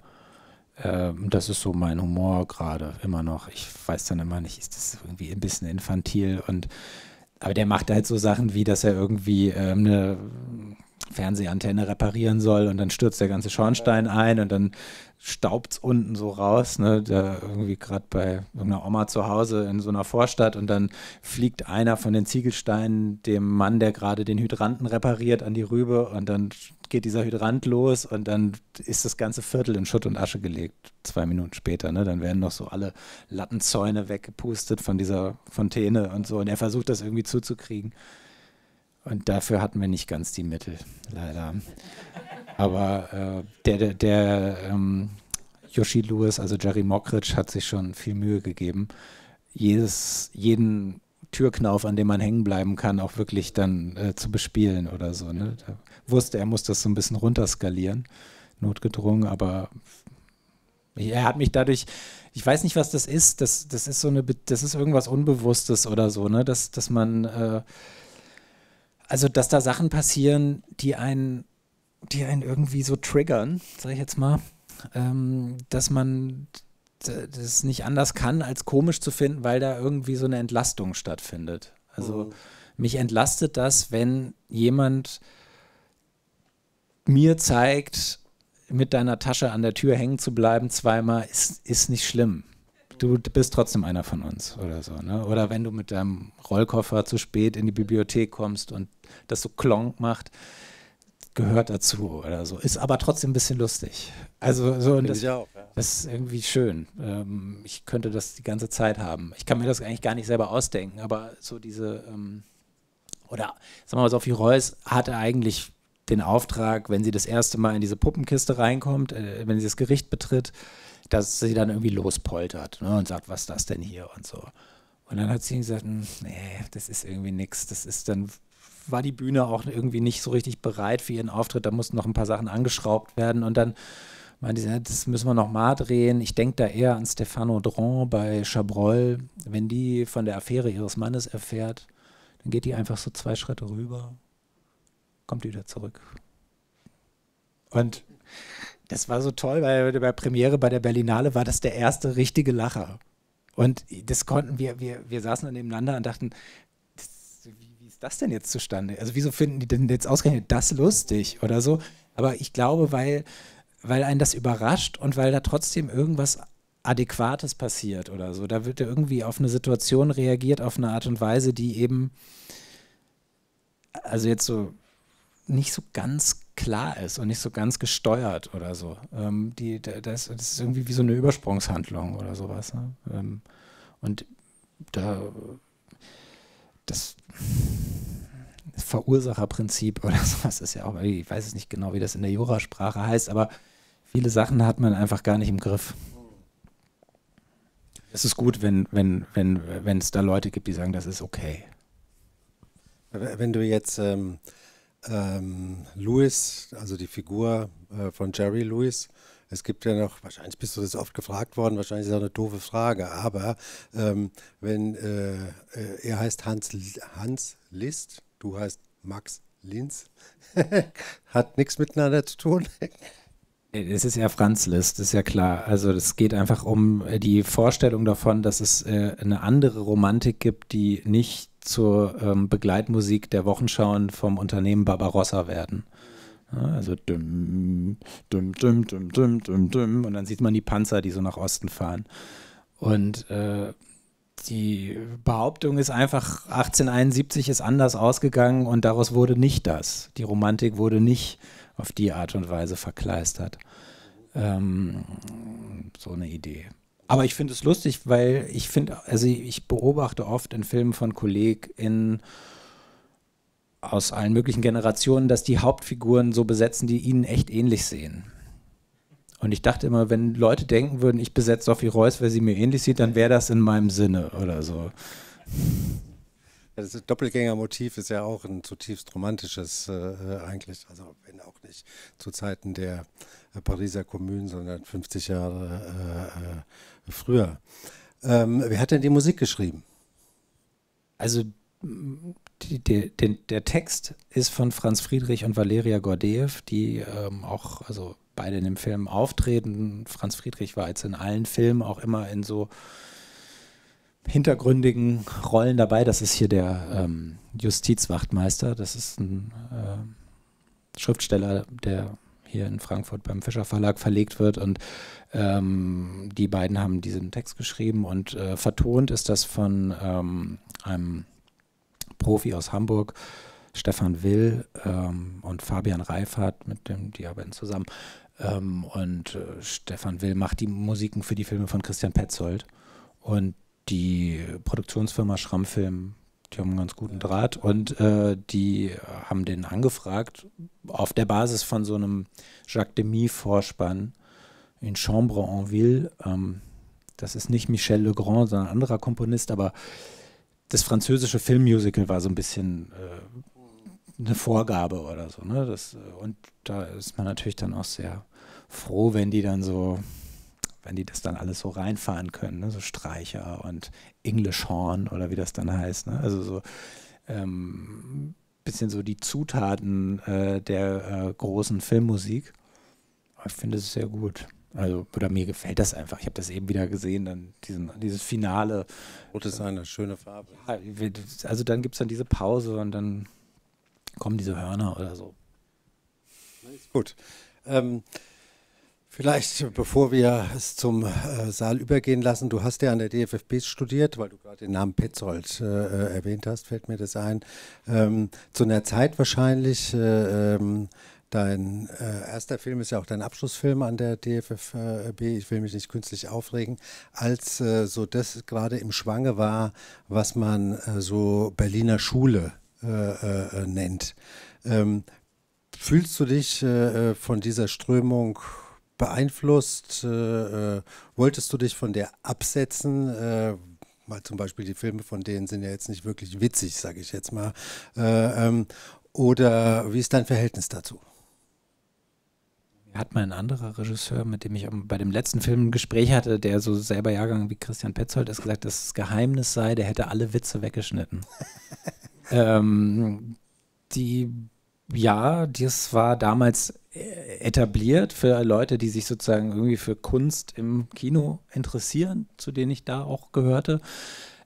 Ähm, das ist so mein Humor gerade immer noch. Ich weiß dann immer nicht, ist das irgendwie ein bisschen infantil und aber der macht halt so Sachen wie, dass er irgendwie ähm, eine Fernsehantenne reparieren soll und dann stürzt der ganze Schornstein ein und dann staubt es unten so raus, ne, da irgendwie gerade bei irgendeiner Oma zu Hause in so einer Vorstadt und dann fliegt einer von den Ziegelsteinen dem Mann, der gerade den Hydranten repariert, an die Rübe und dann geht dieser Hydrant los und dann ist das ganze Viertel in Schutt und Asche gelegt, zwei Minuten später, ne, dann werden noch so alle Lattenzäune weggepustet von dieser Fontäne und so und er versucht das irgendwie zuzukriegen. Und dafür hatten wir nicht ganz die Mittel, leider. Aber äh, der, der, der ähm, Yoshi Lewis, also Jerry Mockridge, hat sich schon viel Mühe gegeben, jedes, jeden Türknauf, an dem man hängen bleiben kann, auch wirklich dann äh, zu bespielen oder so. Ne? Da wusste, er muss das so ein bisschen runterskalieren, notgedrungen, aber er hat mich dadurch, ich weiß nicht, was das ist, das, das ist so eine, das ist irgendwas Unbewusstes oder so, ne? dass, dass man, äh, also dass da Sachen passieren, die einen, die einen irgendwie so triggern, sag ich jetzt mal, ähm, dass man das nicht anders kann, als komisch zu finden, weil da irgendwie so eine Entlastung stattfindet. Also mhm. mich entlastet das, wenn jemand mir zeigt, mit deiner Tasche an der Tür hängen zu bleiben zweimal, ist, ist nicht schlimm. Du bist trotzdem einer von uns oder so. Ne? Oder wenn du mit deinem Rollkoffer zu spät in die Bibliothek kommst und das so klonk macht, gehört dazu oder so. Ist aber trotzdem ein bisschen lustig. Also so und das, auch, ja. das ist irgendwie schön. Ähm, ich könnte das die ganze Zeit haben. Ich kann mir das eigentlich gar nicht selber ausdenken, aber so diese ähm, oder sagen wir mal, Sophie Reuss hatte eigentlich den Auftrag, wenn sie das erste Mal in diese Puppenkiste reinkommt, äh, wenn sie das Gericht betritt, dass sie dann irgendwie lospoltert ne, und sagt, was ist das denn hier und so. Und dann hat sie gesagt, hm, nee, das ist irgendwie nichts. Das ist dann war die Bühne auch irgendwie nicht so richtig bereit für ihren Auftritt. Da mussten noch ein paar Sachen angeschraubt werden und dann meinte sie, das müssen wir noch mal drehen. Ich denke da eher an Stefano Dron bei Chabrol. Wenn die von der Affäre ihres Mannes erfährt, dann geht die einfach so zwei Schritte rüber, kommt wieder zurück. Und das war so toll, weil bei der Premiere bei der Berlinale war das der erste richtige Lacher. Und das konnten wir, wir, wir saßen dann nebeneinander und dachten, das denn jetzt zustande? Also wieso finden die denn jetzt ausgerechnet das lustig oder so? Aber ich glaube, weil, weil einen das überrascht und weil da trotzdem irgendwas Adäquates passiert oder so. Da wird ja irgendwie auf eine Situation reagiert, auf eine Art und Weise, die eben, also jetzt so nicht so ganz klar ist und nicht so ganz gesteuert oder so. Ähm, die, das, das, ist irgendwie wie so eine Übersprungshandlung oder sowas. Ne? Ähm, und da das Verursacherprinzip oder sowas ist ja auch, ich weiß es nicht genau, wie das in der Jurasprache heißt, aber viele Sachen hat man einfach gar nicht im Griff. Es ist gut, wenn wenn wenn wenn es da Leute gibt, die sagen, das ist okay. Wenn du jetzt ähm, ähm, Louis, also die Figur äh, von Jerry Lewis, es gibt ja noch, wahrscheinlich bist du das oft gefragt worden, wahrscheinlich ist das eine doofe Frage, aber ähm, wenn äh, äh, er heißt Hans, Hans List, du heißt Max Linz, hat nichts miteinander zu tun. Es ist ja Franz Liszt, ist ja klar. Also es geht einfach um die Vorstellung davon, dass es äh, eine andere Romantik gibt, die nicht zur ähm, Begleitmusik der Wochenschauen vom Unternehmen Barbarossa werden. Also düm, düm, düm, düm, düm, düm, düm. Und dann sieht man die Panzer, die so nach Osten fahren. Und äh, die Behauptung ist einfach, 1871 ist anders ausgegangen und daraus wurde nicht das. Die Romantik wurde nicht auf die Art und Weise verkleistert. Ähm, so eine Idee. Aber ich finde es lustig, weil ich finde, also ich beobachte oft in Filmen von KollegInnen, aus allen möglichen Generationen, dass die Hauptfiguren so besetzen, die ihnen echt ähnlich sehen. Und ich dachte immer, wenn Leute denken würden, ich besetze Sophie Reuss, weil sie mir ähnlich sieht, dann wäre das in meinem Sinne oder so. Ja, das Doppelgängermotiv ist ja auch ein zutiefst romantisches äh, eigentlich, also wenn auch nicht zu Zeiten der äh, Pariser Kommune, sondern 50 Jahre äh, äh, früher. Ähm, wer hat denn die Musik geschrieben? Also die, die, den, der Text ist von Franz Friedrich und Valeria Gordeev, die ähm, auch, also beide in dem Film auftreten. Franz Friedrich war jetzt in allen Filmen auch immer in so hintergründigen Rollen dabei. Das ist hier der ähm, Justizwachtmeister. Das ist ein äh, Schriftsteller, der hier in Frankfurt beim Fischer Verlag verlegt wird. Und ähm, die beiden haben diesen Text geschrieben und äh, vertont ist das von ähm, einem Profi aus Hamburg, Stefan Will ähm, und Fabian Reifert, mit dem die arbeiten zusammen. Ähm, und äh, Stefan Will macht die Musiken für die Filme von Christian Petzold. Und die Produktionsfirma Schrammfilm, die haben einen ganz guten Draht und äh, die haben den angefragt auf der Basis von so einem Jacques Demy-Vorspann in Chambre en Ville. Ähm, das ist nicht Michel Legrand, sondern ein anderer Komponist, aber das französische Filmmusical war so ein bisschen äh, eine Vorgabe oder so. Ne? Das, äh, und da ist man natürlich dann auch sehr froh, wenn die dann so, wenn die das dann alles so reinfahren können, ne? so Streicher und English Horn oder wie das dann heißt. Ne? Also so ähm, bisschen so die Zutaten äh, der äh, großen Filmmusik. Ich finde es sehr gut. Also, oder mir gefällt das einfach. Ich habe das eben wieder gesehen, dann diesen, dieses Finale. Rot ist eine schöne Farbe. Also dann gibt es dann diese Pause und dann kommen diese Hörner oder so. Gut. Ähm, vielleicht, bevor wir es zum äh, Saal übergehen lassen, du hast ja an der DFFB studiert, weil du gerade den Namen Petzold äh, äh, erwähnt hast, fällt mir das ein. Ähm, zu einer Zeit wahrscheinlich, äh, ähm, Dein äh, erster Film ist ja auch dein Abschlussfilm an der DFFB. Ich will mich nicht künstlich aufregen, als äh, so das gerade im Schwange war, was man äh, so Berliner Schule äh, äh, nennt. Ähm, fühlst du dich äh, von dieser Strömung beeinflusst? wolltest du dich von der absetzen? weil zum Beispiel die Filme von denen sind ja jetzt nicht wirklich witzig, sage ich jetzt mal. Ähm, oder wie ist dein Verhältnis dazu? hat mal ein anderer Regisseur, mit dem ich bei dem letzten Film ein Gespräch hatte, der so selber Jahrgang wie Christian Petzold ist, gesagt, dass das Geheimnis sei, der hätte alle Witze weggeschnitten. ähm, die, ja, das war damals äh, etabliert für Leute, die sich sozusagen irgendwie für Kunst im Kino interessieren, zu denen ich da auch gehörte.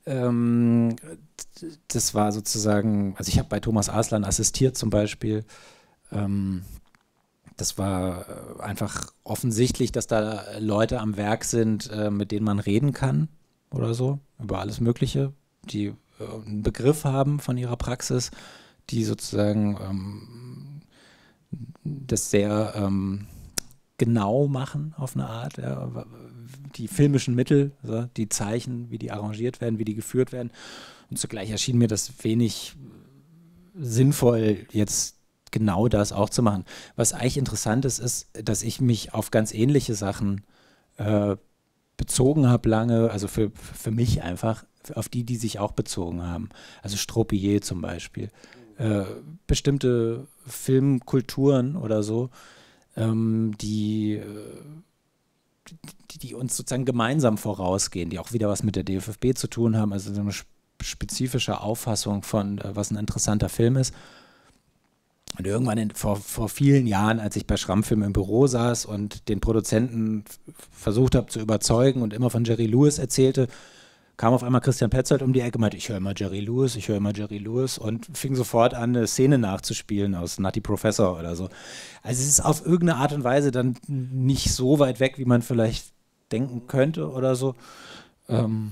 Ähm, das war sozusagen, also ich habe bei Thomas Aslan assistiert zum Beispiel. Ähm, das war äh, einfach offensichtlich, dass da Leute am Werk sind, äh, mit denen man reden kann oder so, über alles Mögliche, die äh, einen Begriff haben von ihrer Praxis, die sozusagen ähm, das sehr ähm, genau machen auf eine Art. Ja, die filmischen Mittel, also die Zeichen, wie die arrangiert werden, wie die geführt werden. Und zugleich erschien mir das wenig sinnvoll, jetzt genau das auch zu machen. Was eigentlich interessant ist, ist, dass ich mich auf ganz ähnliche Sachen äh, bezogen habe lange, also für, für mich einfach, auf die, die sich auch bezogen haben. Also Stropier zum Beispiel. Äh, bestimmte Filmkulturen oder so, ähm, die, äh, die, die, uns sozusagen gemeinsam vorausgehen, die auch wieder was mit der DFFB zu tun haben, also so eine spezifische Auffassung von, äh, was ein interessanter Film ist. Und irgendwann in, vor, vor vielen Jahren, als ich bei Schrammfilm im Büro saß und den Produzenten versucht habe zu überzeugen und immer von Jerry Lewis erzählte, kam auf einmal Christian Petzold um die Ecke und meinte, ich höre immer Jerry Lewis, ich höre immer Jerry Lewis und fing sofort an, eine Szene nachzuspielen aus Nutty Professor oder so. Also es ist auf irgendeine Art und Weise dann nicht so weit weg, wie man vielleicht denken könnte oder so. Ähm,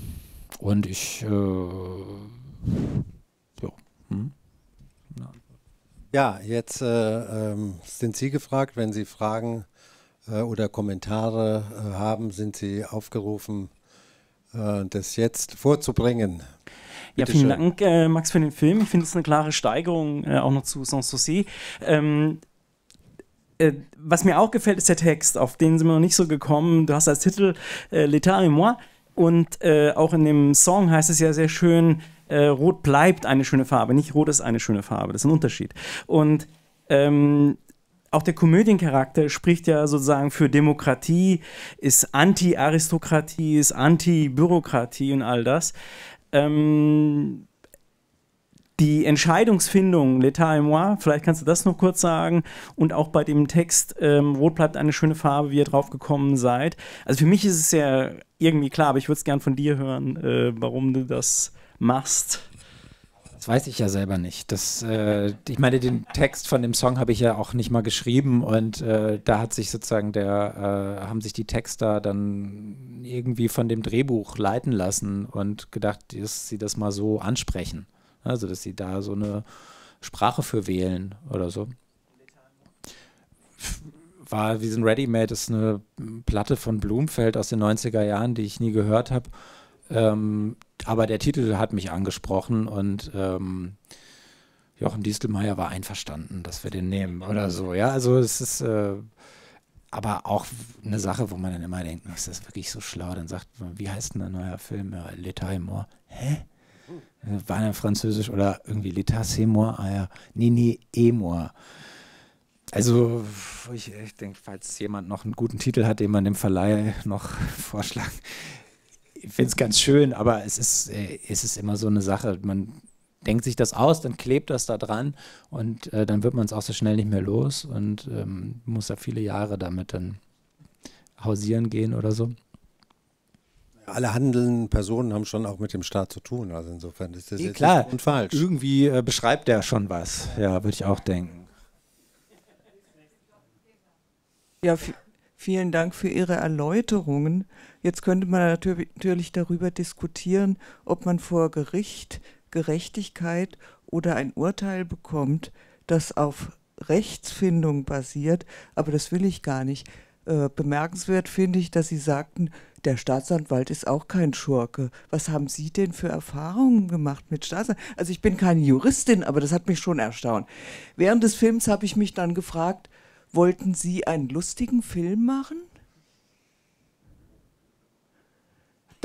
und ich, äh, ja, hm? Ja, jetzt äh, ähm, sind Sie gefragt. Wenn Sie Fragen äh, oder Kommentare äh, haben, sind Sie aufgerufen, das jetzt vorzubringen. Bitte ja, vielen schön. Dank, äh, Max, für den Film. Ich finde es eine klare Steigerung äh, auch noch zu Sans Souci. Ähm, was mir auch gefällt, ist der Text, auf den sind wir noch nicht so gekommen. Du hast als Titel L'État et moi und auch in dem Song heißt es ja sehr schön, äh, Rot bleibt eine schöne Farbe, nicht Rot ist eine schöne Farbe. Das ist ein Unterschied. Und ähm, auch der Komödiencharakter spricht ja sozusagen für Demokratie, ist Anti-Aristokratie, ist Anti-Bürokratie und all das. Ähm, die Entscheidungsfindung, l'état et moi, vielleicht kannst du das noch kurz sagen, und auch bei dem Text, ähm, Rot bleibt eine schöne Farbe, wie ihr drauf gekommen seid. Also für mich ist es ja irgendwie klar, aber ich würde es gern von dir hören, äh, warum du das machst? Das weiß ich ja selber nicht. Das, äh, ich meine, den Text von dem Song habe ich ja auch nicht mal geschrieben und äh, da hat sich sozusagen der, äh, haben sich die Texter dann irgendwie von dem Drehbuch leiten lassen und gedacht, dass sie das mal so ansprechen. Also, dass sie da so eine Sprache für wählen oder so. War wie so ein Ready-Made, ist eine Platte von Blumfeld aus den 90er Jahren, die ich nie gehört habe. Ähm, aber der Titel hat mich angesprochen und ähm, Jochen Distelmeier war einverstanden, dass wir den nehmen oder so. Ja, also es ist, äh, aber auch eine Sache, wo man dann immer denkt, ist das wirklich so schlau? Dann sagt man, wie heißt denn ein neuer Film? Ja, L'État est. Hä? War der französisch oder irgendwie L'État c'est? Ah ja, nee, nee. Also, ich, ich denke, falls jemand noch einen guten Titel hat, den man dem Verleih noch vorschlagen, ich finde es ganz schön, aber es ist, äh, es ist immer so eine Sache. Man denkt sich das aus, dann klebt das da dran und äh, dann wird man es auch so schnell nicht mehr los und ähm, muss da viele Jahre damit dann hausieren gehen oder so. Alle handelnden Personen haben schon auch mit dem Staat zu tun, also insofern ist das nee, jetzt klar, nicht falsch. Irgendwie äh, beschreibt der schon was, ja, würde ich auch denken. Ja, vielen Dank für Ihre Erläuterungen. Jetzt könnte man natürlich darüber diskutieren, ob man vor Gericht Gerechtigkeit oder ein Urteil bekommt, das auf Rechtsfindung basiert, aber das will ich gar nicht. Äh, bemerkenswert finde ich, dass Sie sagten, der Staatsanwalt ist auch kein Schurke. Was haben Sie denn für Erfahrungen gemacht mit Staatsanwalt? Also ich bin keine Juristin, aber das hat mich schon erstaunt. Während des Films habe ich mich dann gefragt, wollten Sie einen lustigen Film machen?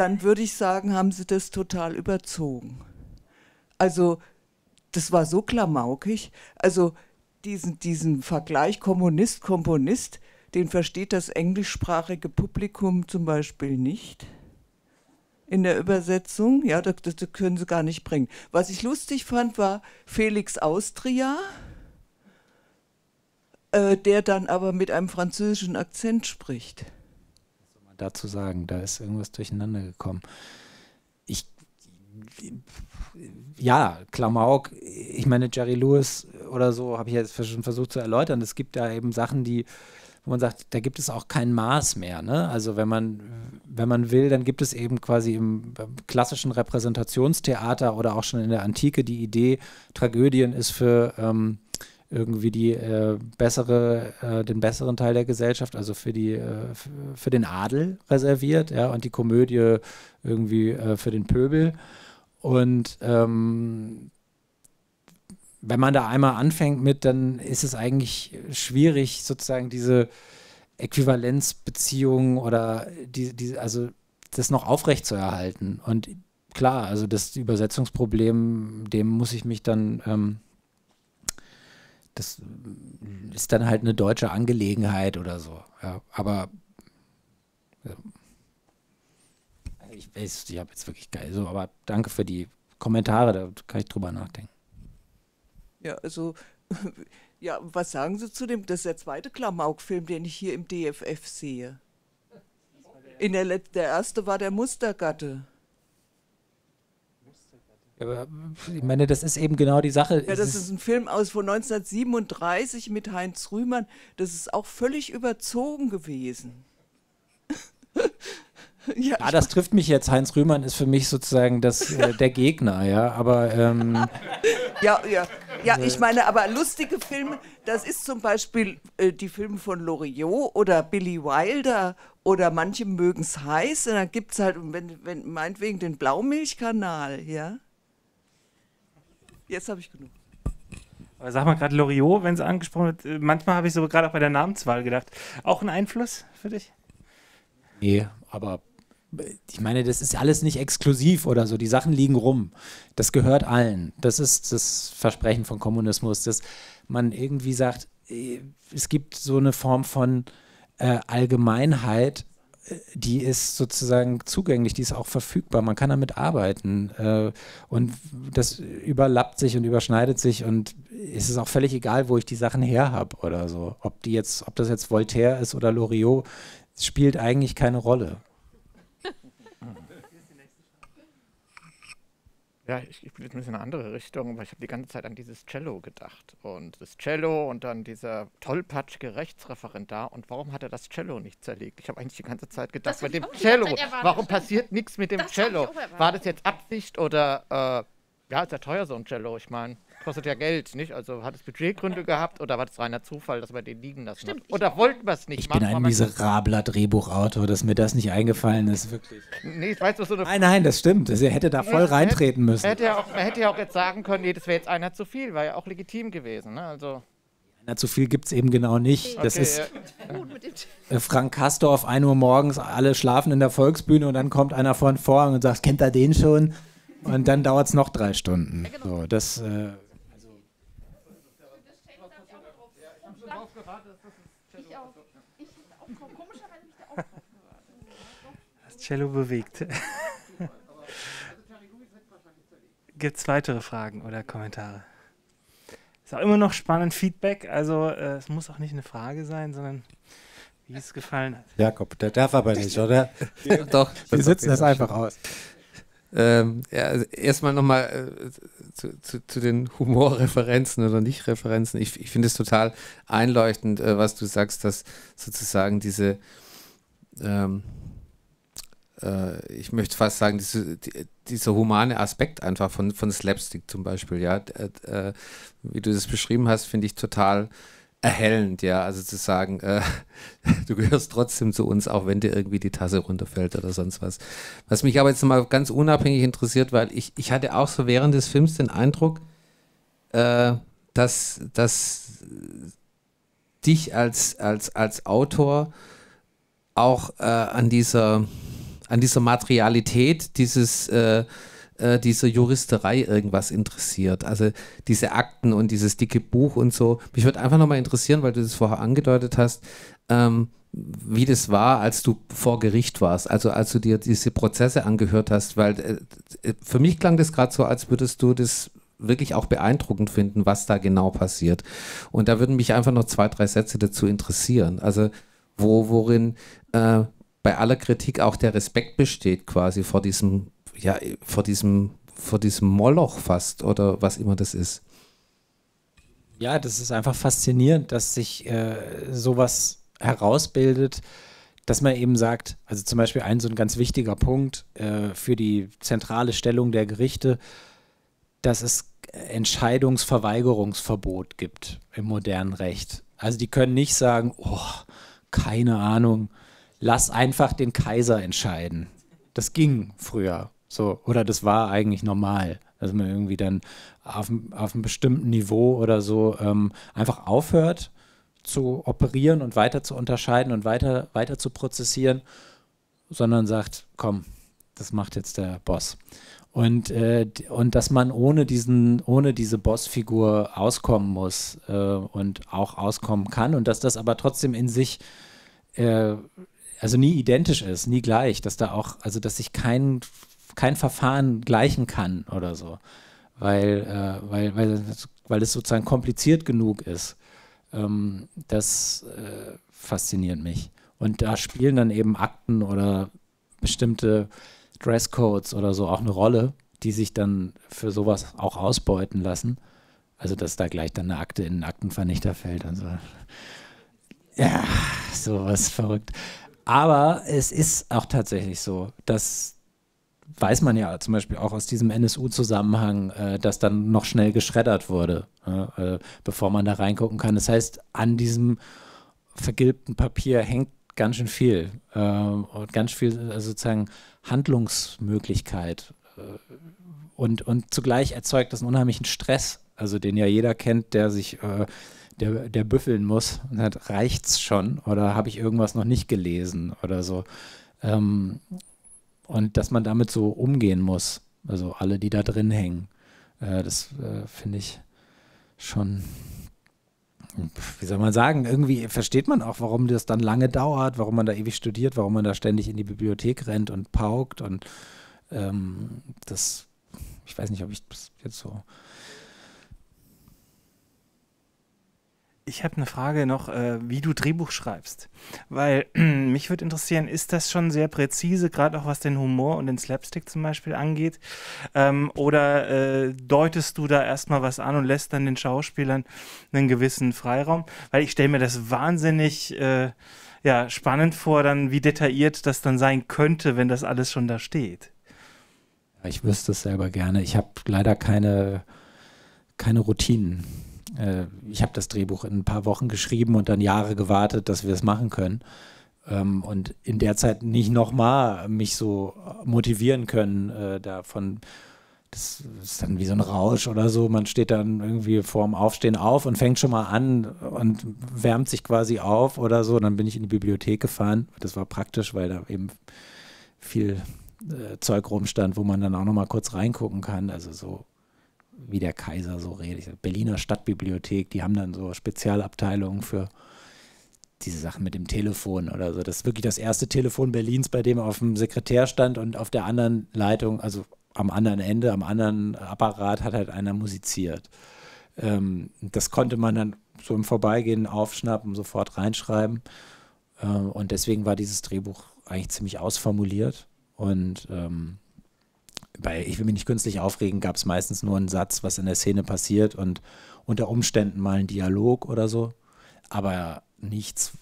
Dann würde ich sagen, haben Sie das total überzogen. Also das war so klamaukig. Also diesen, diesen Vergleich Kommunist-Komponist, den versteht das englischsprachige Publikum zum Beispiel nicht in der Übersetzung. Ja, das, das, können sie gar nicht bringen. Was ich lustig fand, war Felix Austria, äh, der dann aber mit einem französischen Akzent spricht. Dazu sagen? Da ist irgendwas durcheinander gekommen. Ich ja, Klamauk, ich meine, Jerry Lewis oder so, habe ich jetzt schon versucht zu erläutern. Es gibt da eben Sachen, die, wo man sagt, da gibt es auch kein Maß mehr. Ne? Also wenn man, wenn man will, dann gibt es eben quasi im klassischen Repräsentationstheater oder auch schon in der Antike die Idee, Tragödien ist für ähm, irgendwie die äh, bessere, äh, den besseren Teil der Gesellschaft, also für die, äh, für den Adel reserviert, ja, und die Komödie irgendwie äh, für den Pöbel. Und ähm, wenn man da einmal anfängt mit, dann ist es eigentlich schwierig, sozusagen diese Äquivalenzbeziehungen oder die, die, also das noch aufrecht zu erhalten. Und klar, also das Übersetzungsproblem, dem muss ich mich dann, ähm, das ist dann halt eine deutsche Angelegenheit oder so. Ja, aber ich weiß, ich habe jetzt wirklich geil, so, aber danke für die Kommentare, da kann ich drüber nachdenken. Ja, also, ja, was sagen Sie zu dem, das ist der zweite Klamauk-Film, den ich hier im DFF sehe. In der, der erste war der Mustergatte. Ich meine, das ist eben genau die Sache. Ja, das ist ein Film aus von 1937 mit Heinz Rühmann. Das ist auch völlig überzogen gewesen. Ja, ja das trifft mich jetzt. Heinz Rühmann ist für mich sozusagen das, äh, der Gegner, ja. Aber ähm, ja, ja, ja. Ich meine, aber lustige Filme. Das ist zum Beispiel äh, die Filme von Loriot oder Billy Wilder oder manche mögen es heiß. Und dann gibt es halt, wenn, wenn meinetwegen den Blaumilchkanal, ja. Jetzt habe ich genug. Aber sag mal gerade Loriot, wenn es angesprochen wird, äh, manchmal habe ich so gerade auch bei der Namenswahl gedacht. Auch ein Einfluss für dich? Nee, aber ich meine, das ist alles nicht exklusiv oder so. Die Sachen liegen rum. Das gehört allen. Das ist das Versprechen von Kommunismus, dass man irgendwie sagt, äh, es gibt so eine Form von äh, Allgemeinheit, äh, die ist sozusagen zugänglich, die ist auch verfügbar. Man kann damit arbeiten. Äh, und das überlappt sich und überschneidet sich und es ist auch völlig egal, wo ich die Sachen her habe oder so. Ob die jetzt, ob das jetzt Voltaire ist oder Loriot, spielt eigentlich keine Rolle. Ja, ich, ich bin jetzt ein bisschen in eine andere Richtung, weil ich habe die ganze Zeit an dieses Cello gedacht. Und das Cello und dann dieser tollpatschige Rechtsreferendar. Und warum hat er das Cello nicht zerlegt? Ich habe eigentlich die ganze Zeit gedacht, mit dem Cello, warum passiert nichts mit dem das Cello? War das jetzt Absicht oder, äh, ja, ist ja teuer so ein Cello, ich meine kostet ja Geld, nicht? Also hat es Budgetgründe gehabt oder war das reiner Zufall, dass wir den liegen lassen Stimmt, hat? Oder wollten wir es nicht ich machen? Ich bin ein miserabler Drehbuchautor, dass mir das nicht eingefallen ist, wirklich. Nee, ich weiß, was so eine Nein, nein, das stimmt. Er hätte da voll reintreten müssen. Hätte ja auch, man hätte ja auch jetzt sagen können, nee, das wäre jetzt einer zu viel, war ja auch legitim gewesen, ne? Also Na, zu viel gibt es eben genau nicht. Das Okay, ist ja. äh, Frank Kastorf, 1 Uhr morgens, alle schlafen in der Volksbühne und dann kommt einer von vorn und sagt, kennt er den schon? Und dann dauert es noch drei Stunden. So, das, äh, Das Cello bewegt. Gibt es weitere Fragen oder Kommentare? Ist auch immer noch spannend Feedback. Also äh, es muss auch nicht eine Frage sein, sondern wie es gefallen hat. Jakob, der darf aber nicht, oder? Doch. wir sitzen das einfach aus. Ähm, ja, also erstmal nochmal äh, zu, zu, zu den Humorreferenzen oder Nicht-Referenzen. Ich, ich finde es total einleuchtend, äh, was du sagst, dass sozusagen diese, ähm, äh, ich möchte fast sagen, diese, die, dieser humane Aspekt einfach von, von Slapstick zum Beispiel, ja, d- äh, wie du das beschrieben hast, finde ich total erhellend, ja, also zu sagen, äh, du gehörst trotzdem zu uns, auch wenn dir irgendwie die Tasse runterfällt oder sonst was. Was mich aber jetzt mal ganz unabhängig interessiert, weil ich, ich hatte auch so während des Films den Eindruck, äh, dass, dass dich als, als, als Autor auch äh, an dieser an dieser Materialität dieses äh, äh, dieser Juristerei irgendwas interessiert. Also diese Akten und dieses dicke Buch und so. Mich würde einfach nochmal interessieren, weil du das vorher angedeutet hast, ähm, wie das war, als du vor Gericht warst, also als du dir diese Prozesse angehört hast, weil äh, für mich klang das gerade so, als würdest du das wirklich auch beeindruckend finden, was da genau passiert. Und da würden mich einfach noch zwei, drei Sätze dazu interessieren. Also wo, worin äh, bei aller Kritik auch der Respekt besteht quasi vor diesem, ja, vor diesem, vor diesem Moloch fast oder was immer das ist. Ja, das ist einfach faszinierend, dass sich äh, sowas herausbildet, dass man eben sagt, also zum Beispiel ein so ein ganz wichtiger Punkt äh, für die zentrale Stellung der Gerichte, dass es Entscheidungsverweigerungsverbot gibt im modernen Recht. Also die können nicht sagen, oh, keine Ahnung, lass einfach den Kaiser entscheiden. Das ging früher so, oder das war eigentlich normal, dass man irgendwie dann auf, einem- auf einem bestimmten Niveau oder so ähm, einfach aufhört zu operieren und weiter zu unterscheiden und weiter, weiter zu prozessieren, sondern sagt, komm, das macht jetzt der Boss. Und, äh, und dass man ohne, diesen, ohne diese Bossfigur auskommen muss äh, und auch auskommen kann und dass das aber trotzdem in sich äh, also nie identisch ist, nie gleich, dass da auch, also dass sich kein, kein Verfahren gleichen kann oder so, weil, äh, weil, weil, weil es sozusagen kompliziert genug ist. Ähm, das äh, fasziniert mich. Und da spielen dann eben Akten oder bestimmte Dresscodes oder so auch eine Rolle, die sich dann für sowas auch ausbeuten lassen. Also, dass da gleich dann eine Akte in einen Aktenvernichter fällt und so. Ja, sowas verrückt. Aber es ist auch tatsächlich so, dass weiß man ja zum Beispiel auch aus diesem NSU-Zusammenhang, äh, dass dann noch schnell geschreddert wurde, äh, bevor man da reingucken kann. Das heißt, an diesem vergilbten Papier hängt ganz schön viel äh, und ganz viel äh, sozusagen Handlungsmöglichkeit. Äh, und, und zugleich erzeugt das einen unheimlichen Stress, also den ja jeder kennt, der sich der, der büffeln muss und sagt, reicht's schon oder habe ich irgendwas noch nicht gelesen oder so. Ähm, und dass man damit so umgehen muss, also alle, die da drin hängen, äh, das äh, finde ich schon, wie soll man sagen, irgendwie versteht man auch, warum das dann lange dauert, warum man da ewig studiert, warum man da ständig in die Bibliothek rennt und paukt und ähm, das, ich weiß nicht, ob ich das jetzt so Ich habe eine Frage noch, äh, wie du Drehbuch schreibst. Weil mich würde interessieren, ist das schon sehr präzise, gerade auch was den Humor und den Slapstick zum Beispiel angeht? Ähm, oder äh, deutest du da erstmal was an und lässt dann den Schauspielern einen gewissen Freiraum? Weil ich stelle mir das wahnsinnig äh, ja, spannend vor, dann wie detailliert das dann sein könnte, wenn das alles schon da steht. Ich wüsste es selber gerne. Ich habe leider keine, keine Routinen. Äh, ich habe das Drehbuch in ein paar Wochen geschrieben und dann Jahre gewartet, dass wir es machen können. Ähm, und in der Zeit nicht nochmal mich so motivieren können, äh, da von das ist dann wie so ein Rausch oder so. Man steht dann irgendwie vorm Aufstehen auf und fängt schon mal an und wärmt sich quasi auf oder so. Dann bin ich in die Bibliothek gefahren. Das war praktisch, weil da eben viel äh, Zeug rumstand, wo man dann auch noch mal kurz reingucken kann. Also so wie der Kaiser so redet. Berliner Stadtbibliothek, die haben dann so Spezialabteilungen für diese Sachen mit dem Telefon oder so. Das ist wirklich das erste Telefon Berlins, bei dem auf dem Sekretär stand und auf der anderen Leitung, also am anderen Ende, am anderen Apparat hat halt einer musiziert. Ähm, das konnte man dann so im Vorbeigehen aufschnappen, sofort reinschreiben. Ähm, und deswegen war dieses Drehbuch eigentlich ziemlich ausformuliert. Und ähm, bei Ich will mich nicht künstlich aufregen, gab es meistens nur einen Satz, was in der Szene passiert und unter Umständen mal einen Dialog oder so. Aber nichts,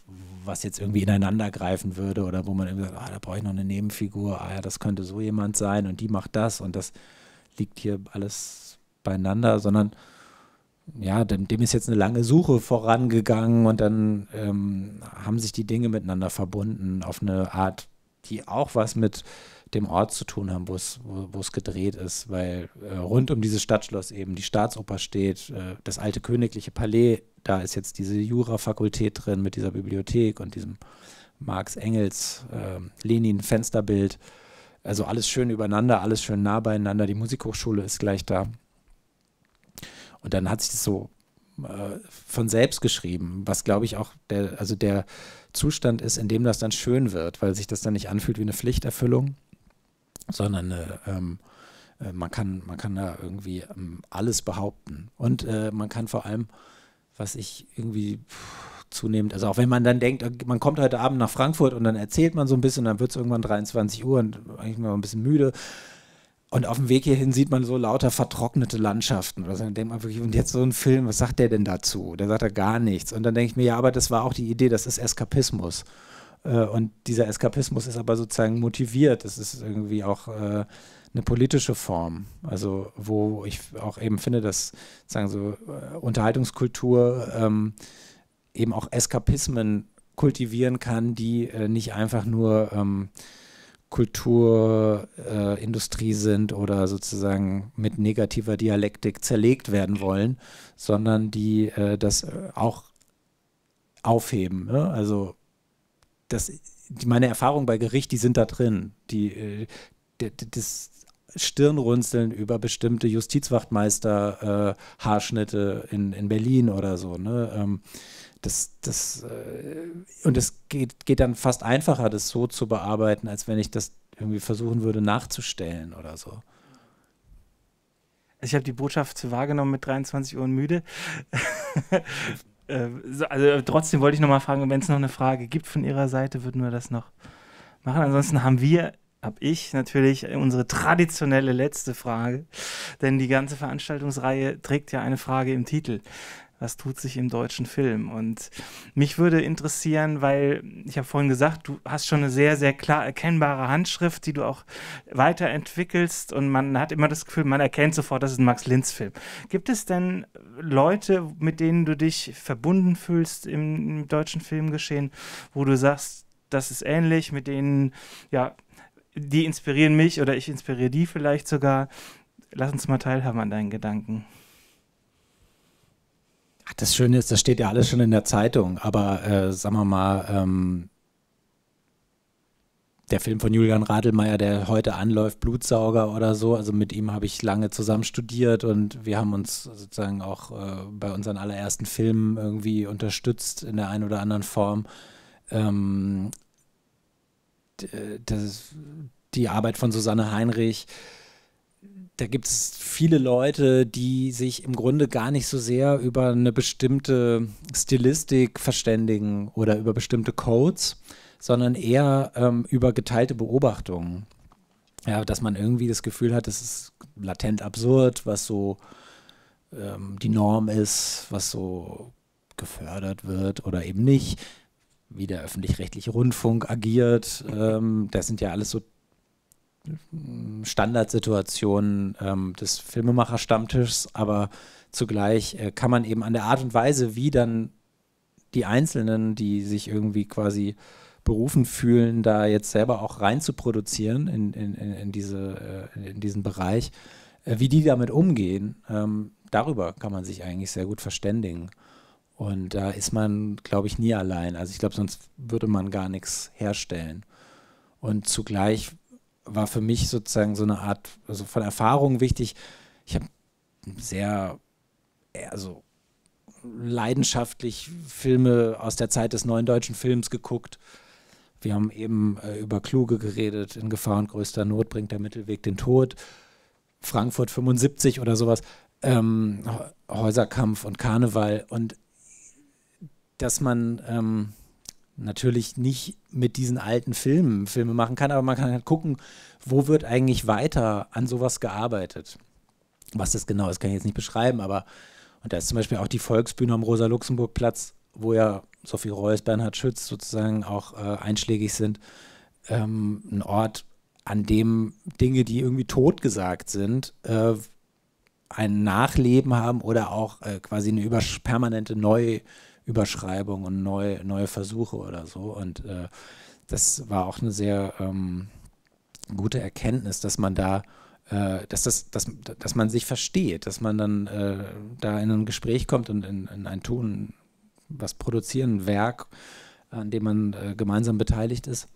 was jetzt irgendwie ineinander greifen würde oder wo man irgendwie sagt, ah, da brauche ich noch eine Nebenfigur, ah ja, das könnte so jemand sein und die macht das und das liegt hier alles beieinander, sondern ja, dem, dem ist jetzt eine lange Suche vorangegangen und dann ähm, haben sich die Dinge miteinander verbunden auf eine Art, die auch was mit dem Ort zu tun haben, wo es wo, es gedreht ist, weil äh, rund um dieses Stadtschloss eben die Staatsoper steht, äh, das alte königliche Palais, da ist jetzt diese Jura-Fakultät drin mit dieser Bibliothek und diesem Marx Engels äh, Lenin Fensterbild. Also alles schön übereinander, alles schön nah beieinander. Die Musikhochschule ist gleich da. Und dann hat sich das so äh, von selbst geschrieben, was glaube ich auch der, also der Zustand ist, in dem das dann schön wird, weil sich das dann nicht anfühlt wie eine Pflichterfüllung, sondern eine, ähm, äh, man, kann, man kann da irgendwie ähm, alles behaupten. Und äh, man kann vor allem, was ich irgendwie pff, zunehmend, also auch wenn man dann denkt, man kommt heute Abend nach Frankfurt und dann erzählt man so ein bisschen, dann wird es irgendwann 23 Uhr und eigentlich mal ein bisschen müde. Und auf dem Weg hierhin sieht man so lauter vertrocknete Landschaften. Also dann denkt man wirklich, und jetzt so ein Film, was sagt der denn dazu? Der sagt da gar nichts. Und dann denke ich mir, ja, aber das war auch die Idee, das ist Eskapismus. Äh, und dieser Eskapismus ist aber sozusagen motiviert. Das ist irgendwie auch äh, eine politische Form. Also, wo ich auch eben finde, dass sagen so äh, Unterhaltungskultur ähm, eben auch Eskapismen kultivieren kann, die nicht einfach nur ähm, Kulturindustrie äh, sind oder sozusagen mit negativer Dialektik zerlegt werden wollen, sondern die äh, das auch aufheben. Ne? Also das, die, meine Erfahrungen bei Gericht, die sind da drin. Die, äh, das Stirnrunzeln über bestimmte Justizwachtmeister-Haarschnitte äh, in, in Berlin oder so. Ne? Ähm, das, das, äh, und es geht, geht dann fast einfacher, das so zu bearbeiten, als wenn ich das irgendwie versuchen würde nachzustellen oder so. Ich habe die Botschaft wahrgenommen mit 23 Uhr müde. Äh, also trotzdem wollte ich noch mal fragen, wenn es noch eine Frage gibt von Ihrer Seite, würden wir das noch machen. Ansonsten haben wir, habe ich natürlich unsere traditionelle letzte Frage, denn die ganze Veranstaltungsreihe trägt ja eine Frage im Titel was tut sich im deutschen Film. Und mich würde interessieren, weil ich habe vorhin gesagt, du hast schon eine sehr, sehr klar erkennbare Handschrift, die du auch weiterentwickelst und man hat immer das Gefühl, man erkennt sofort, das ist ein Max-Linz-Film. Gibt es denn Leute, mit denen du dich verbunden fühlst im, im deutschen Filmgeschehen, wo du sagst, das ist ähnlich, mit denen, ja, die inspirieren mich oder ich inspiriere die vielleicht sogar. Lass uns mal teilhaben an deinen Gedanken. Das Schöne ist, das steht ja alles schon in der Zeitung, aber äh, sagen wir mal, ähm, der Film von Julian Radelmeier, der heute anläuft, Blutsauger oder so, also mit ihm habe ich lange zusammen studiert und wir haben uns sozusagen auch äh, bei unseren allerersten Filmen irgendwie unterstützt in der einen oder anderen Form. Ähm, das, die Arbeit von Susanne Heinrich, da gibt es viele Leute, die sich im Grunde gar nicht so sehr über eine bestimmte Stilistik verständigen oder über bestimmte Codes, sondern eher ähm, über geteilte Beobachtungen. Ja, dass man irgendwie das Gefühl hat, es ist latent absurd, was so ähm, die Norm ist, was so gefördert wird oder eben nicht, wie der öffentlich-rechtliche Rundfunk agiert. Ähm, das sind ja alles so Standardsituation ähm, des Filmemacher-Stammtischs, aber zugleich äh, kann man eben an der Art und Weise, wie dann die Einzelnen, die sich irgendwie quasi berufen fühlen, da jetzt selber auch rein zu produzieren in, in, in, diese, äh, in diesen Bereich, äh, wie die damit umgehen, ähm, darüber kann man sich eigentlich sehr gut verständigen. Und da ist man, glaube ich, nie allein. Also ich glaube, sonst würde man gar nichts herstellen. Und zugleich war für mich sozusagen so eine Art, also von Erfahrung wichtig. Ich habe sehr, also leidenschaftlich Filme aus der Zeit des neuen deutschen Films geguckt. Wir haben eben äh, über Kluge geredet. In Gefahr und größter Not bringt der Mittelweg den Tod. Frankfurt 75 oder sowas. Ähm, Häuserkampf und Karneval. Und dass man ähm, natürlich nicht mit diesen alten Filmen Filme machen kann, aber man kann halt gucken, wo wird eigentlich weiter an sowas gearbeitet. Was das genau ist, kann ich jetzt nicht beschreiben, aber und da ist zum Beispiel auch die Volksbühne am Rosa-Luxemburg-Platz, wo ja Sophie Reuss, Bernhard Schütz sozusagen auch äh, einschlägig sind, ähm, ein Ort, an dem Dinge, die irgendwie totgesagt sind, äh, ein Nachleben haben oder auch äh, quasi eine permanente Neuüberschreibung und neu, neue Versuche oder so. Und äh, das war auch eine sehr ähm, gute Erkenntnis, dass man da äh, dass, das, dass, dass man sich versteht, dass man dann äh, da in ein Gespräch kommt und in, in, ein Tun, was produzieren, ein Werk, an dem man äh, gemeinsam beteiligt ist.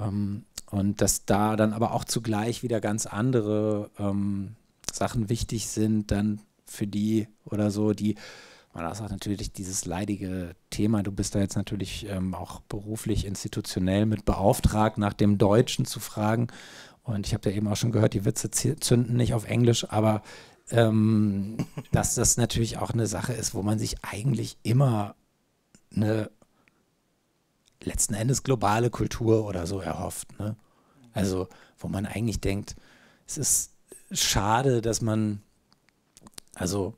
Ähm, und dass da dann aber auch zugleich wieder ganz andere ähm, Sachen wichtig sind, dann für die oder so, die man das auch natürlich dieses leidige Thema. Du bist da jetzt natürlich ähm, auch beruflich, institutionell mit beauftragt, nach dem Deutschen zu fragen. Und ich habe ja eben auch schon gehört, die Witze zünden nicht auf Englisch, aber ähm, dass das natürlich auch eine Sache ist, wo man sich eigentlich immer eine letzten Endes globale Kultur oder so erhofft. Ne? Also, wo man eigentlich denkt, es ist schade, dass man also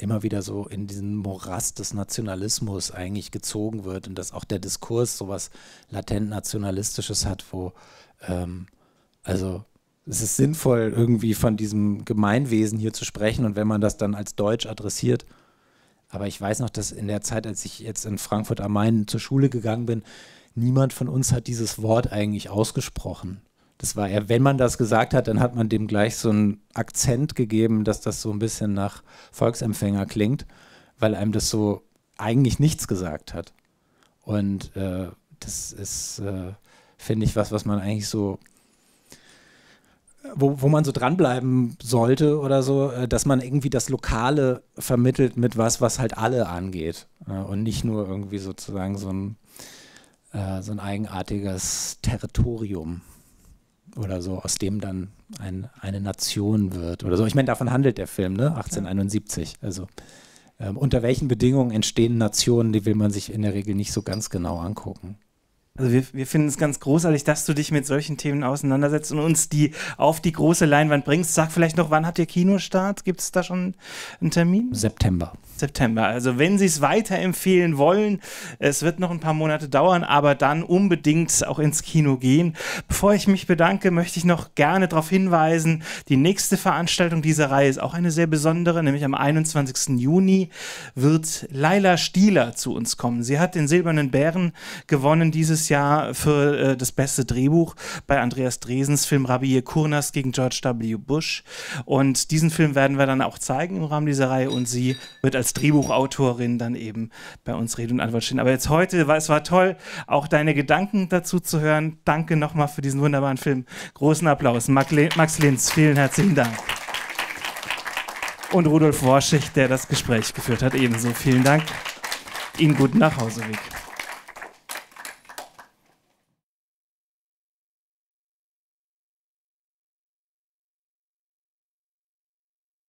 immer wieder so in diesen Morast des Nationalismus eigentlich gezogen wird und dass auch der Diskurs sowas latent Nationalistisches hat, wo ähm, also es ist sinnvoll, irgendwie von diesem Gemeinwesen hier zu sprechen und wenn man das dann als Deutsch adressiert. Aber ich weiß noch, dass in der Zeit, als ich jetzt in Frankfurt am Main zur Schule gegangen bin, niemand von uns hat dieses Wort eigentlich ausgesprochen. Das war eher, wenn man das gesagt hat, dann hat man dem gleich so einen Akzent gegeben, dass das so ein bisschen nach Volksempfänger klingt, weil einem das so eigentlich nichts gesagt hat. Und äh, das ist, äh, finde ich, was, was man eigentlich so wo, wo man so dranbleiben sollte oder so, äh, dass man irgendwie das Lokale vermittelt mit was, was halt alle angeht. Äh, und nicht nur irgendwie sozusagen so ein, äh, so ein eigenartiges Territorium oder so, aus dem dann ein, eine Nation wird oder so. Ich meine, davon handelt der Film, ne? 1871. Also ähm, unter welchen Bedingungen entstehen Nationen, die will man sich in der Regel nicht so ganz genau angucken. Also wir, wir finden es ganz großartig, dass du dich mit solchen Themen auseinandersetzt und uns die auf die große Leinwand bringst. Sag vielleicht noch, wann habt ihr Kinostart? Gibt es da schon einen Termin? September. September. Also wenn Sie es weiterempfehlen wollen, es wird noch ein paar Monate dauern, aber dann unbedingt auch ins Kino gehen. Bevor ich mich bedanke, möchte ich noch gerne darauf hinweisen, die nächste Veranstaltung dieser Reihe ist auch eine sehr besondere, nämlich am 21. Juni wird Laila Stieler zu uns kommen. Sie hat den Silbernen Bären gewonnen dieses Jahr für äh, das beste Drehbuch bei Andreas Dresens Film Rabie Kurnas gegen George W. Bush. Und diesen Film werden wir dann auch zeigen im Rahmen dieser Reihe und sie wird als Drehbuchautorin dann eben bei uns Rede und Antwort stehen. Aber jetzt heute, es war toll, auch deine Gedanken dazu zu hören. Danke nochmal für diesen wunderbaren Film. Großen Applaus. Max Linz, vielen herzlichen Dank. Und Rudolf Worschig, der das Gespräch geführt hat, ebenso. Vielen Dank. Ihnen guten Nachhauseweg.